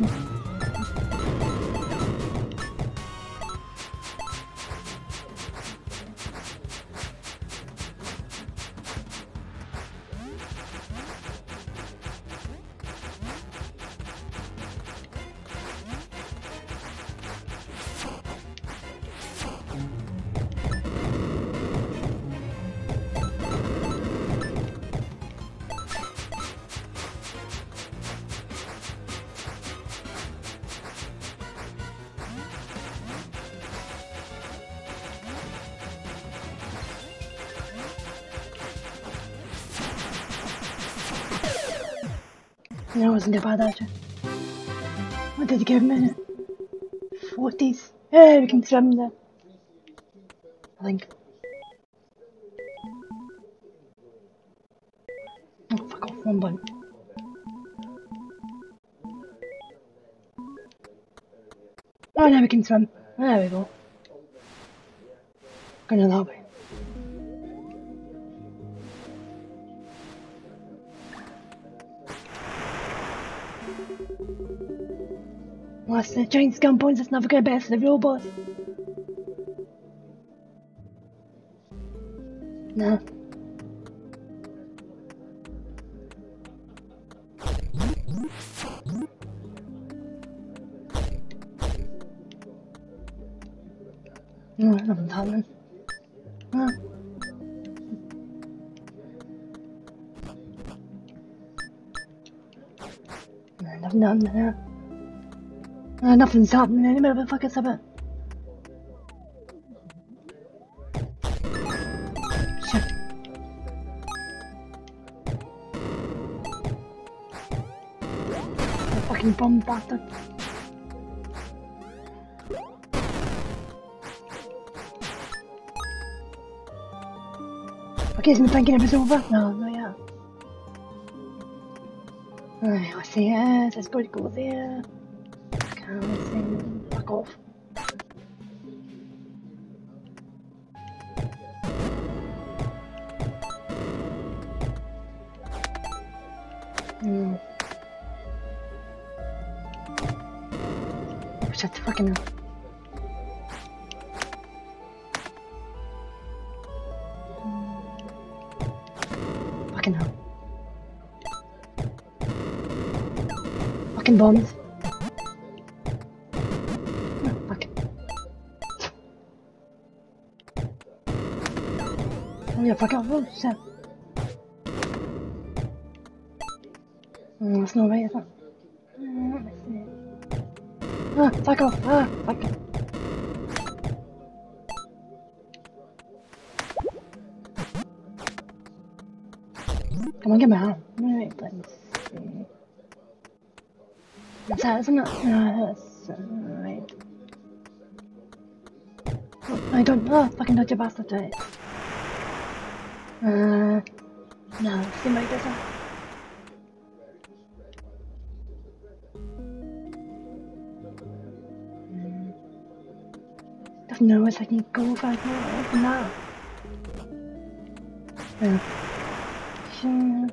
Wasn't bad actually. What did he give me? Forties. Yeah, we can swim there. I think. Oh, fuck off, one button. Oh, now we can swim. Giant scum points that's never gonna best the real boss? Uh, nothing's happening is up it? Fucking bomb bastard. Okay, is me thinking it was over? No, no, yeah. Alright, I see it. Let's go there. Fuck off. Oh, shut the fucking hell. Fucking hell. Fucking bombs. Oh yeah, fuck off. Oh shit. Oh, that's not right, is it? Uh, let me see. Ah, fuck off. Ah, fuck. See. That's that, isn't it? No, that's uh, right. Oh, I don't. Oh, fucking dodgy bastard. Uh, no, see my guess. Doesn't know if I can go back now. Sure. Uh,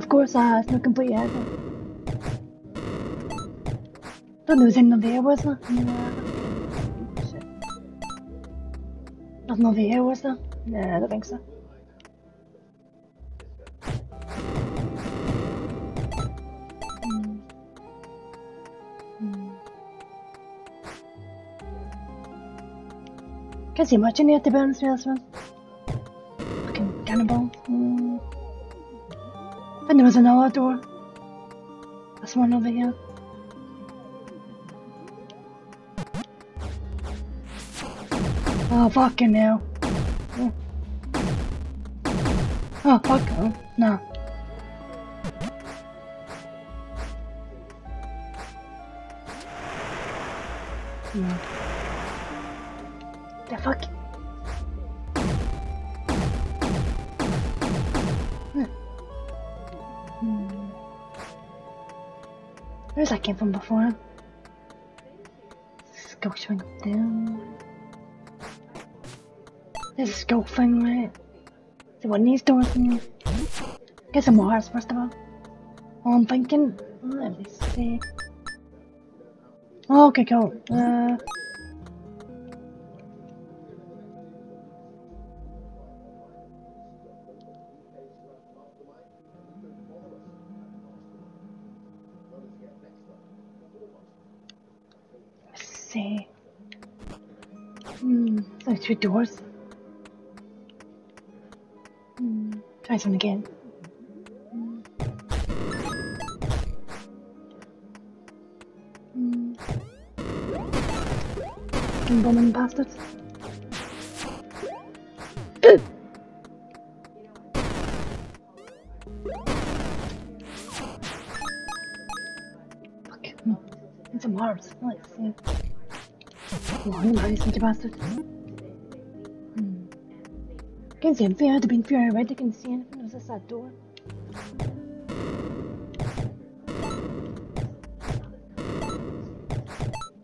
of course, uh, it's not complete. Thought there was another there, was there? No. Shit. Nothing over here, was there? No, I don't think so. Hmm. Hmm. Can't see much in here to be honest with this one. Fucking cannonball. Hmm. There was another door. That's one over here. Oh, fucking hell. Oh, oh fuck. Oh, no. No. From before? Up down. This is go thing, right? So what these doors thing? Get some wires first of all. Oh, I'm thinking. Let me see. Okay, cool. Uh. Doors. Hmm, Try this one again. Mm. Fucking bombing bastards. Fuck. Hmm. Need some hearts. Let's see. Oh, nice, you bastard. A sad door.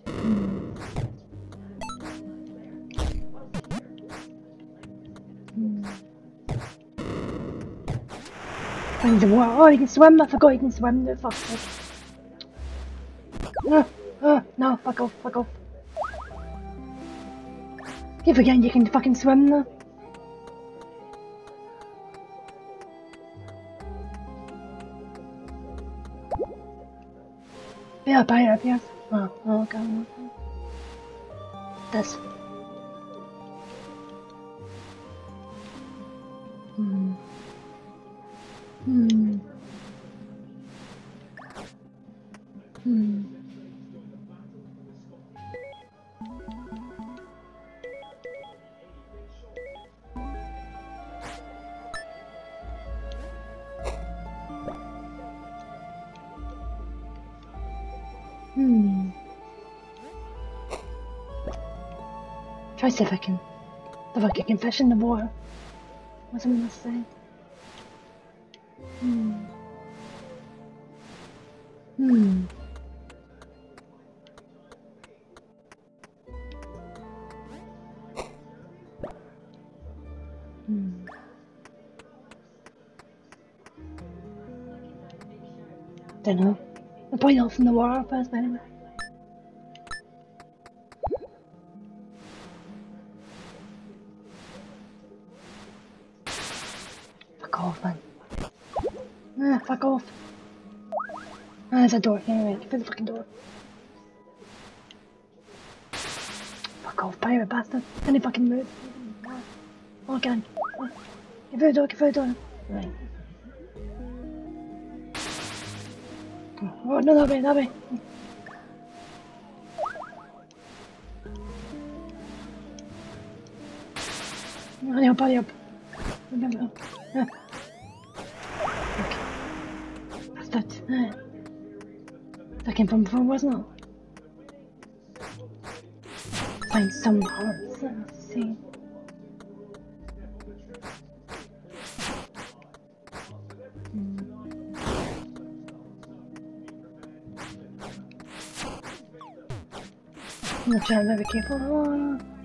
Hmm. Hmm. Find the water. Oh, you can swim. I forgot you can swim. No, fuck it. No, no, fuck off, fuck off. You forgetting you can fucking swim now. Yeah, buy up, yes. Oh, oh, okay. okay. This. Hmm. Try see if I can. If I can in the water. What's on this side? Hmm. Hmm. Hmm. Don't know. I'll probably off in the water first, anyway. Ah, fuck off. Ah, there's a door. Anyway, get through the fucking door. Fuck off, pirate bastard. Any fucking move. Oh. Ah, Get through the door, get through the door. Right. Oh, no, that way, that way. Hurry up, hurry up. Ah. Okay. What's that? Ah. That came from before, wasn't it? Find some hearts. Let's see. I'm trying to be careful.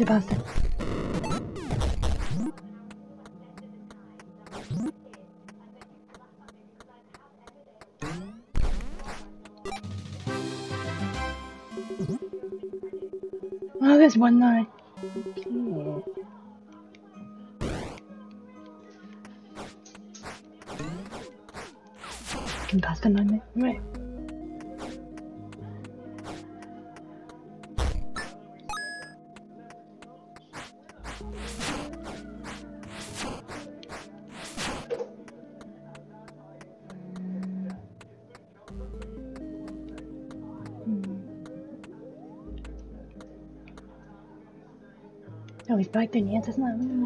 Oh, there's one now. Oh, he's back down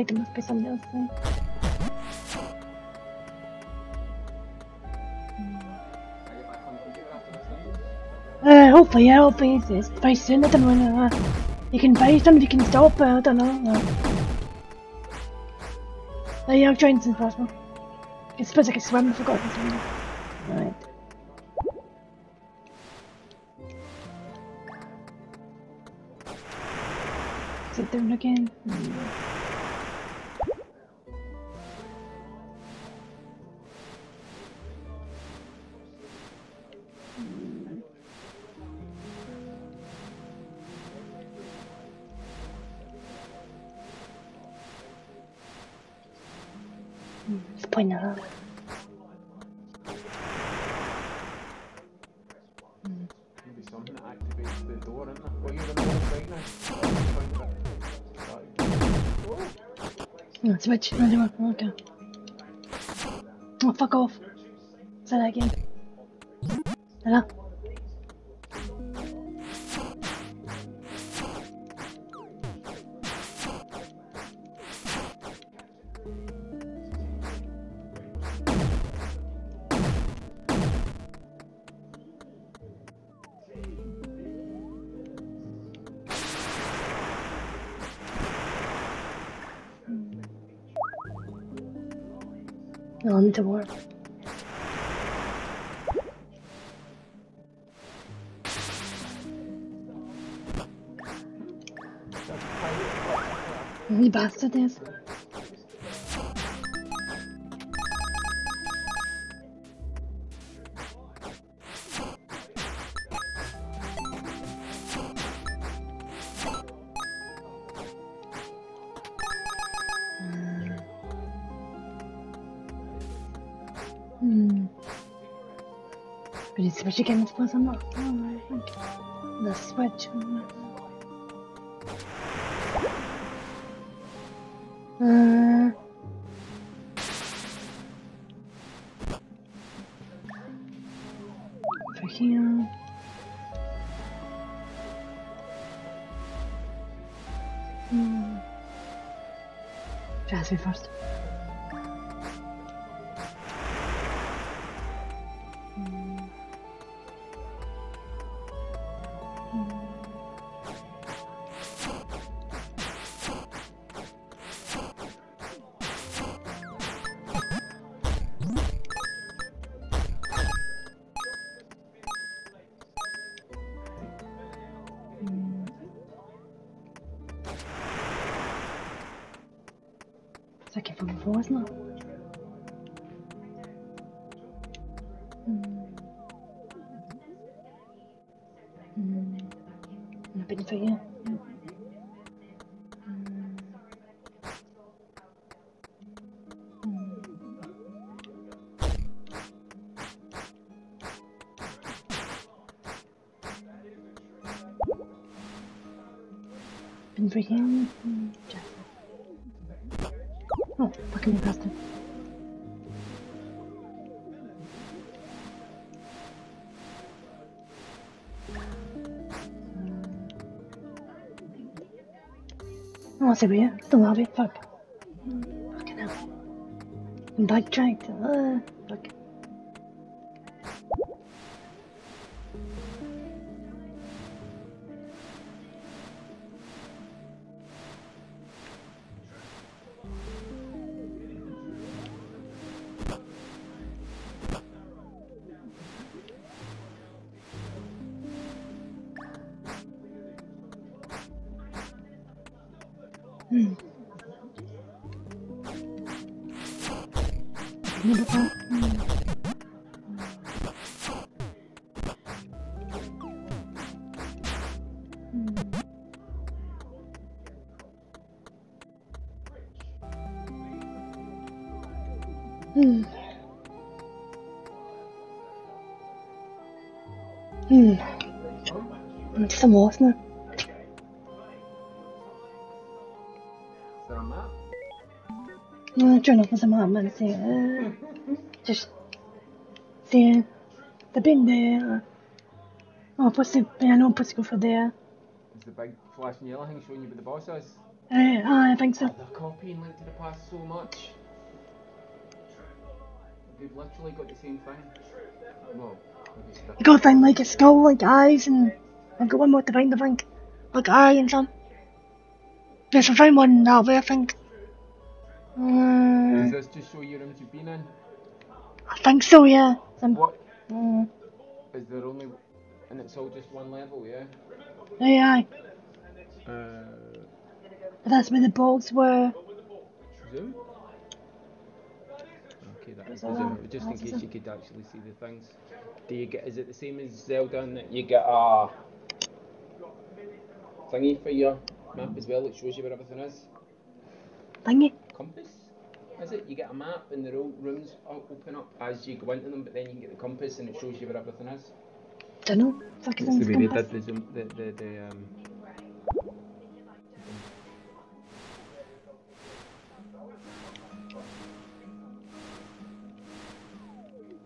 outside, there must be something else there. I get back on the computer after this. Uh, hopefully, yeah, hopefully it's, it's very soon. I don't know. Uh, you can buy them, you can stop, but I don't know. Uh, uh, yeah, trying as soon as possible. I suppose I can swim, I forgot this one. Right. Sit down again. Let's switch. No, no, no, okay. Oh, fuck off. Say that again. On to war. You bastard is. Oh, I think. The switch. Uh. Over here. Hmm. This first. Just- Oh, fucking bastard. Oh, c'est bien. Still have it. Fuck. Fucking hell. I'm. Uh, I'm just lost now. Is there a map? I'm trying to put some on and see. Uh, just see the bin there. Oh, what's the? I know go for there. Is the big flashing yellow thing showing you where the boss is? Uh, I think so. Oh, they're copying Link to the Past so much. They've literally got the same thing. Well, gotta find like a skull, like eyes, and I've got one more to find. I think, like I and some. There's a found one that way. I think. Does Uh, this just show you rooms you've been in? I think so. Yeah. Some. What? Uh, Is there only. And it's all just one level, yeah? aye, aye. Uh. That's where the balls were. Zoom? Okay, that is Is zoom. Just in the case you could actually see the things. Do you get? Is it the same as Zelda in that you get a thingy for your map as well? It shows you where everything is. Thingy. Compass? Is it? You get a map and the rooms open up as you go into them, but then you can get the compass and it shows you where everything is. Dunno. Fuck is That's in the the way they compass. did the zoom. The the, the um.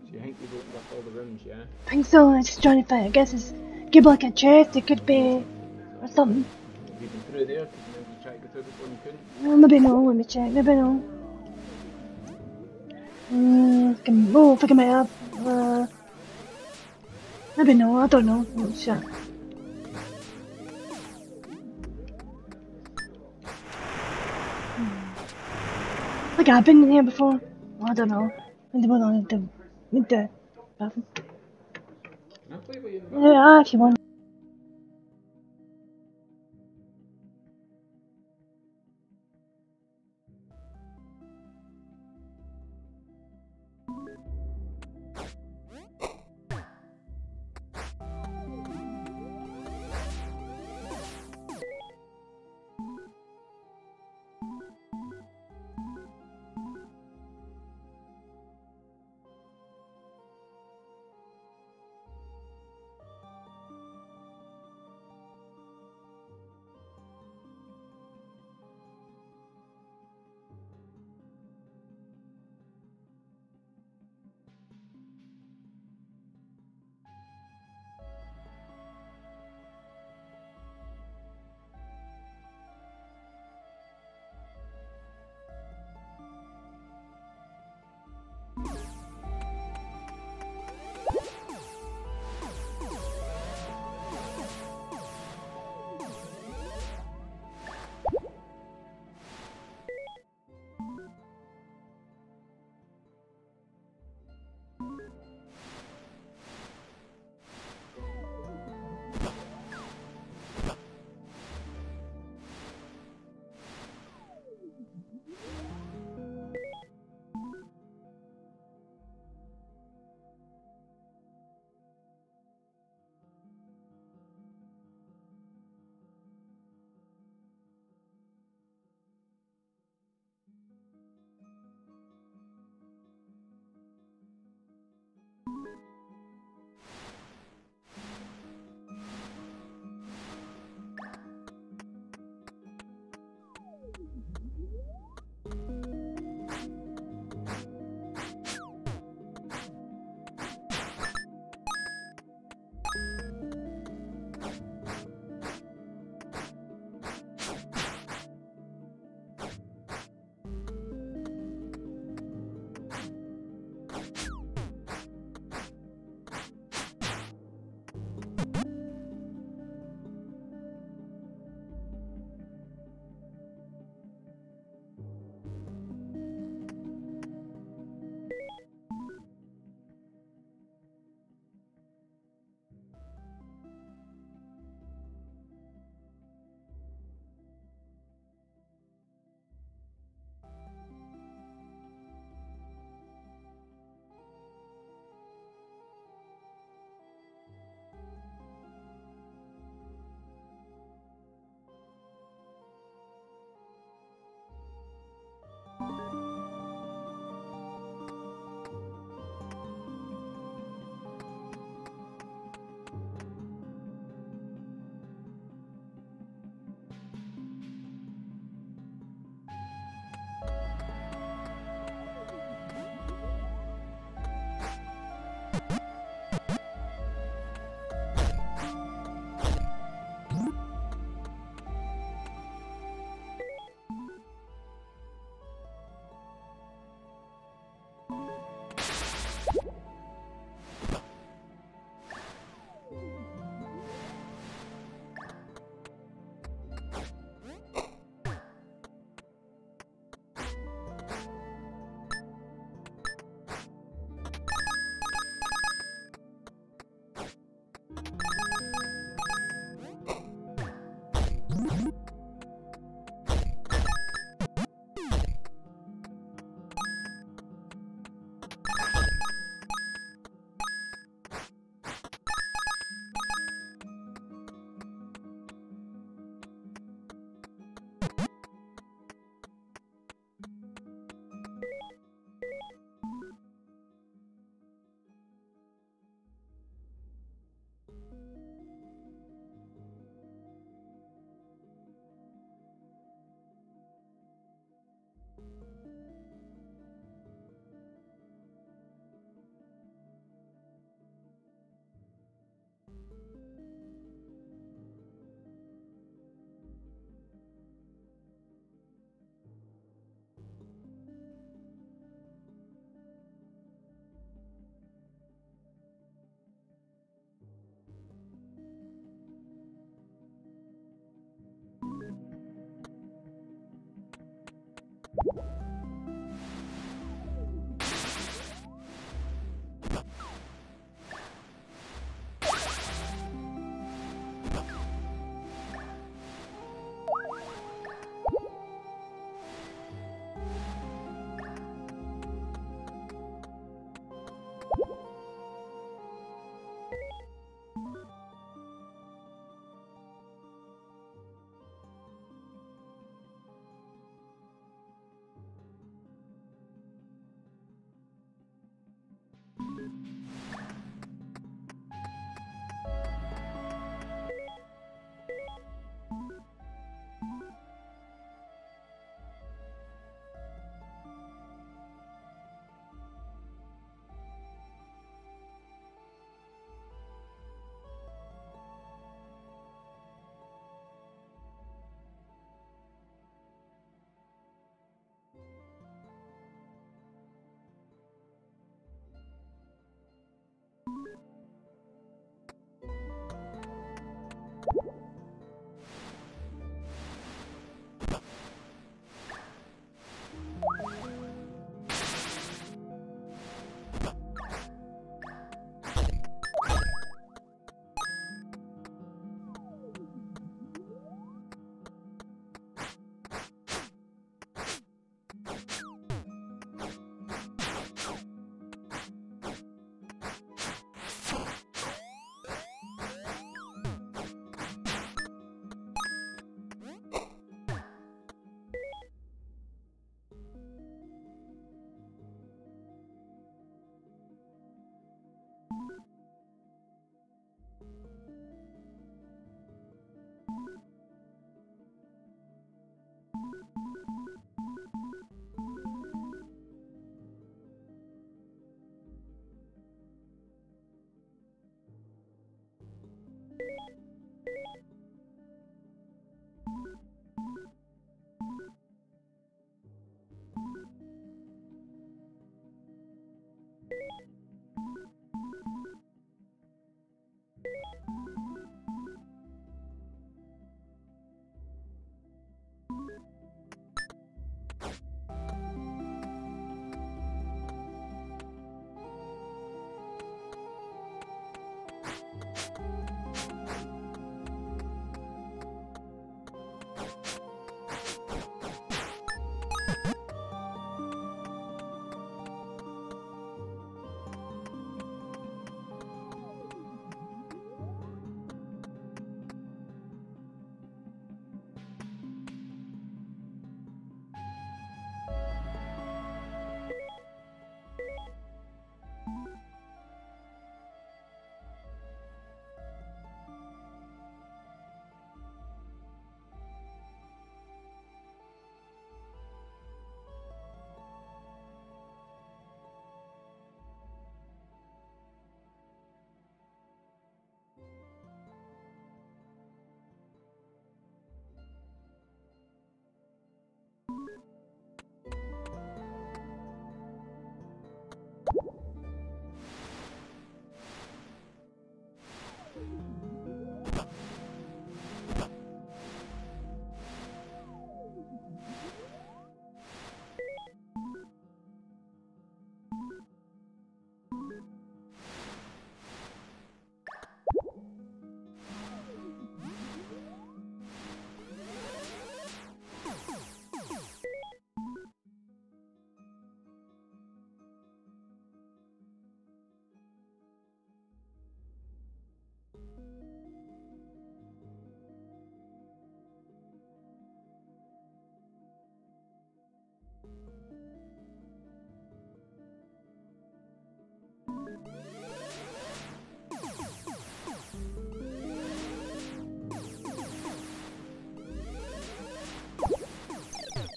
So you think you've opened up all the rooms, yeah? I think so. I'm just trying to find. I guess it's give like a chest. It could be or something. Have you been through there? Because maybe you tried to go through before and you couldn't. Uh, maybe no. Let me check. Maybe no. Mm, can, oh, I think I might. Uh, maybe no. I don't know. I'm not sure. Hmm. Like I've been in here before. I don't know. Maybe we're on the with the bathroom. Can I play with you? Yeah, if you want.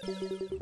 Thank you.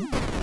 you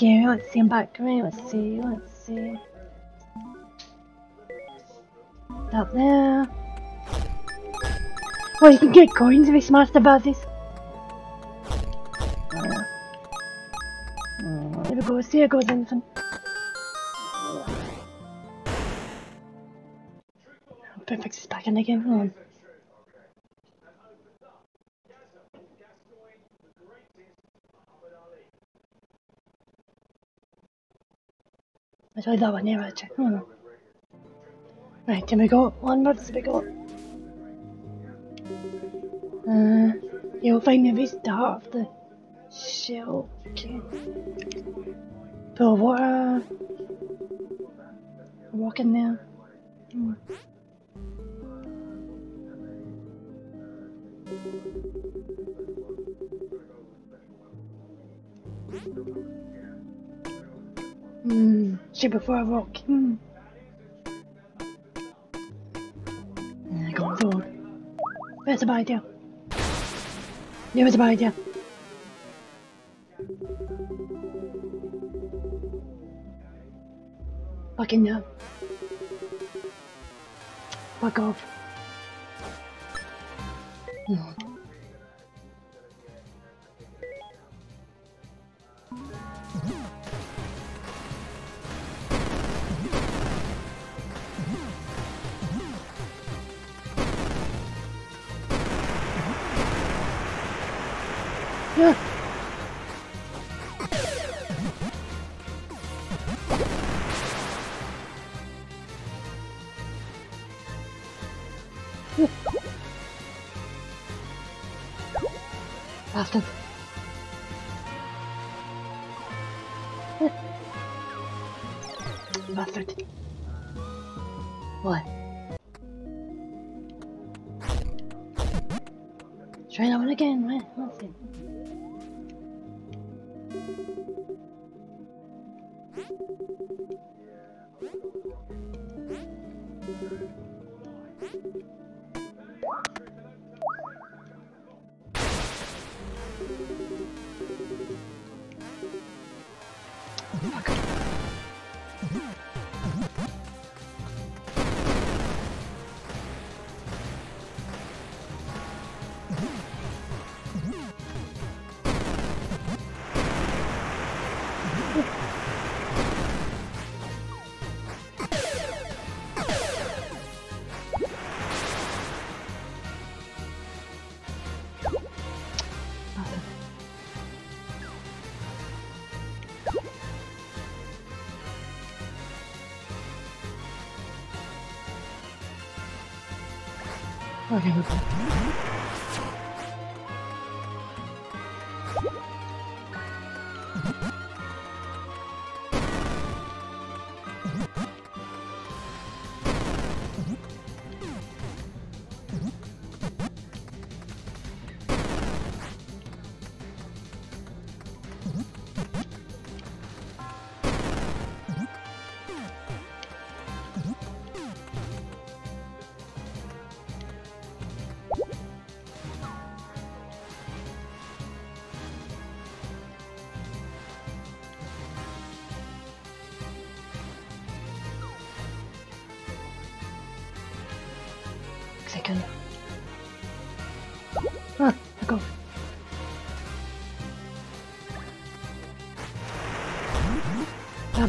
Let's see, I'm back. Right, let's see, let's see. Up there. Oh, you can get coins if you smash the baddies. There we go, see, it goes infant. Perfect is back in again, hold on. Tried that one here, actually. Hold on. Right, here we go. Onwards we go. Uh, you'll find the restart of the shell. Okay. Pool water. Walk in there. Hmm. Hmm. See before I walk. Hmm. Yeah, go on. That's a bad idea. Yeah, it's a bad idea. Fucking no. Fuck off. No. Yeah. Okay, good.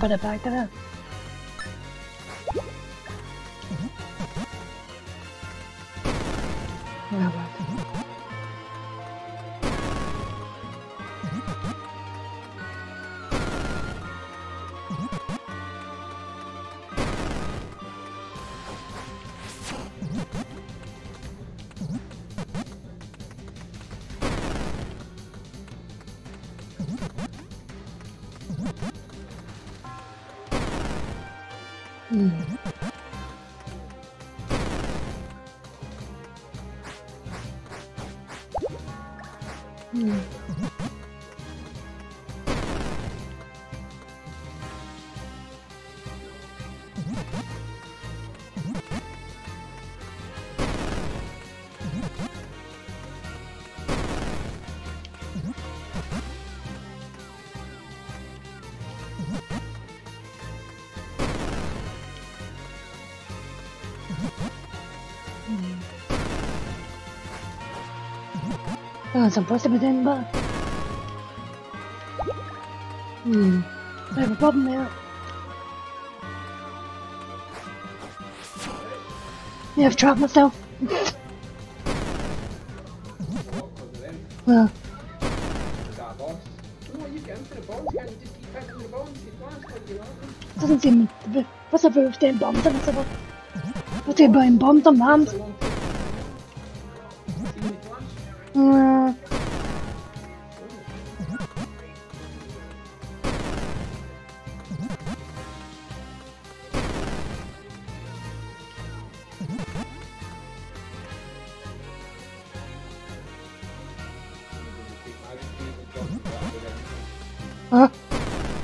Ah, better back It's supposed to. Hmm. I have a problem there. Yeah, I've trapped myself. <laughs> Well, the the doesn't seem. What's the proof doing bombs? What's it buying bombs on bombs? Ah. huh?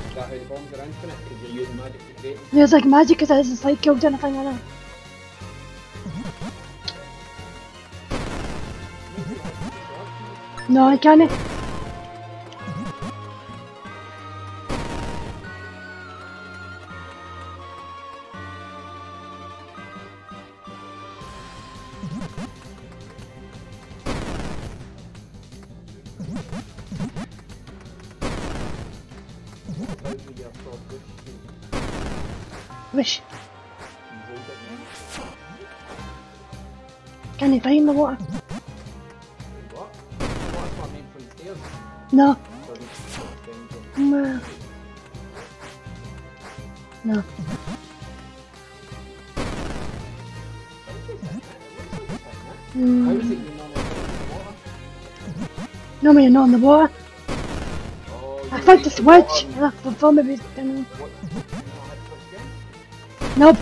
Is that how the bombs are infinite? Because you're using magic to create them? There's like magic because it's like killed anything like that. No, I can't. Not in the water. Oh, I found the switch. Maybe. I don't know.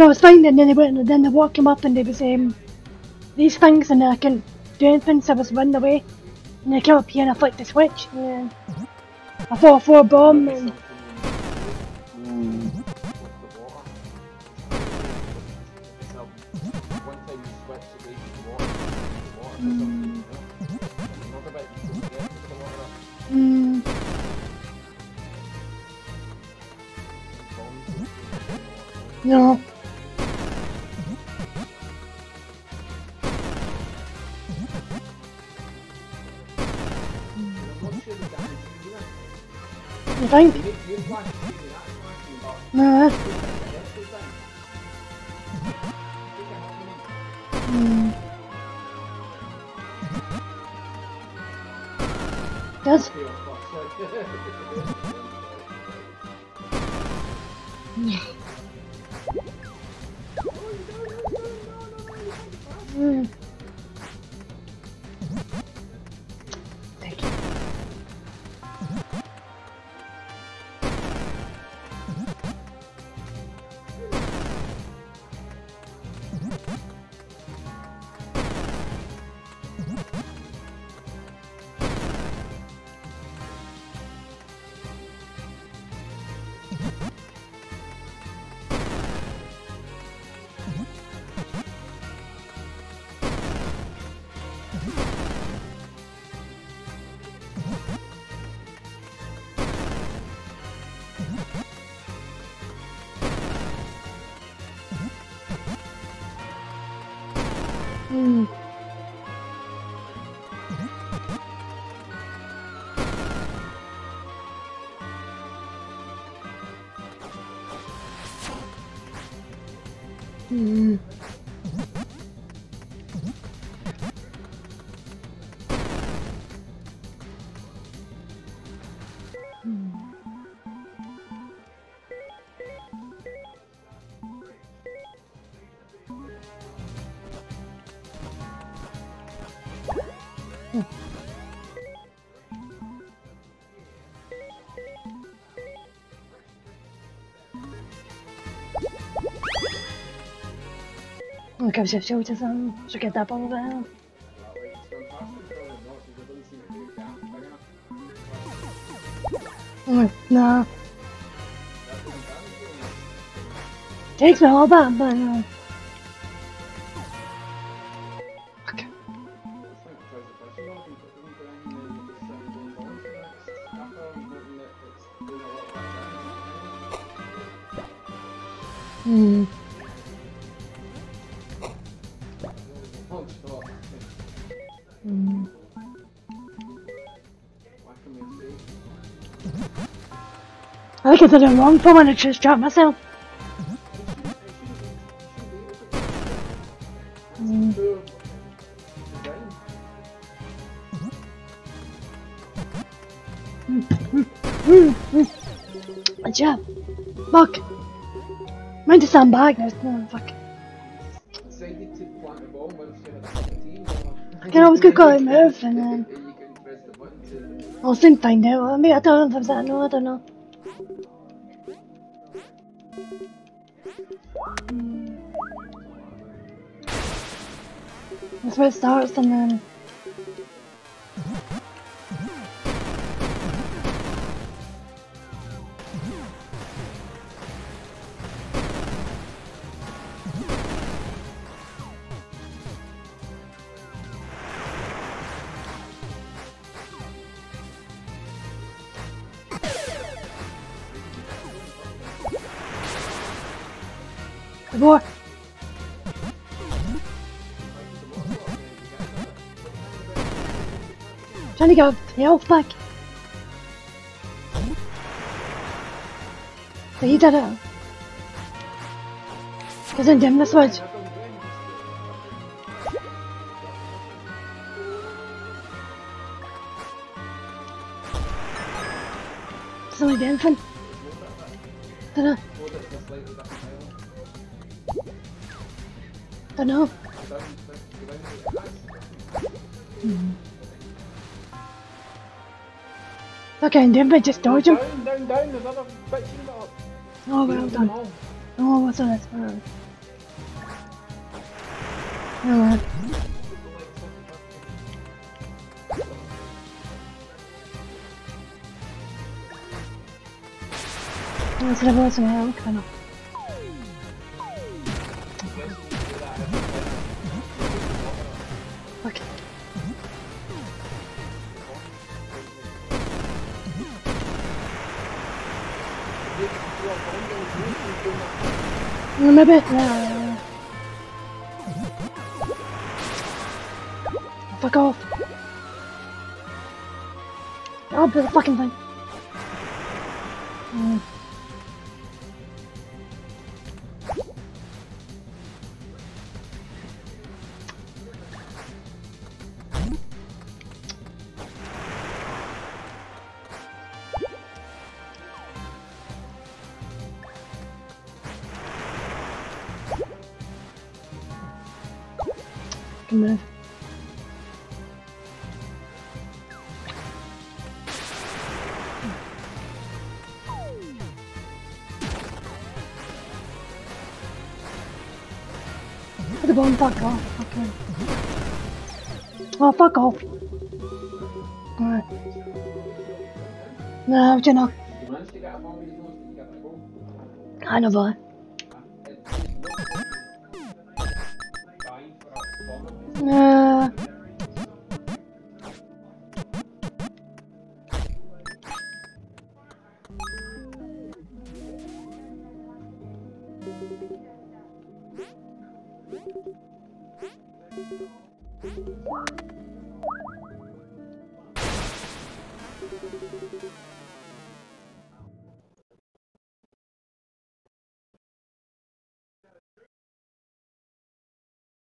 And I was fine, and then they went, and then they walk him up, and they was um, these things, and I can, do anything, so I was running away. And I came up here and I flicked the switch, and I fought a bomb, Maybe and do. Oh, gives you shoulders on. Should get that ball there. Oh, no. Takes me all that, but no. Okay. Hmm. Hmm. I think I did wrong for when I just dropped myself. Hmm. Good job. Fuck. Meant to back. There's no fuck. I can always go call it move and then I'll soon find out. I mean, I don't know if was that. No, I don't know. That's where it starts and then. Trying to get the health back. So he did it. Doesn't dim the switch. Doesn't like the infant. Dunno. Dunno. Okay, and then we just dodge him. Down, down, down, there's in the up. Oh, well done. Oh, what's on this? Alright. Alright. Let's have a kind of. Mm, men bättre. Fuck off. I'll do the fucking thing. Fuck off. Okay. Oh, fuck off. Alright. No, you're not. You managed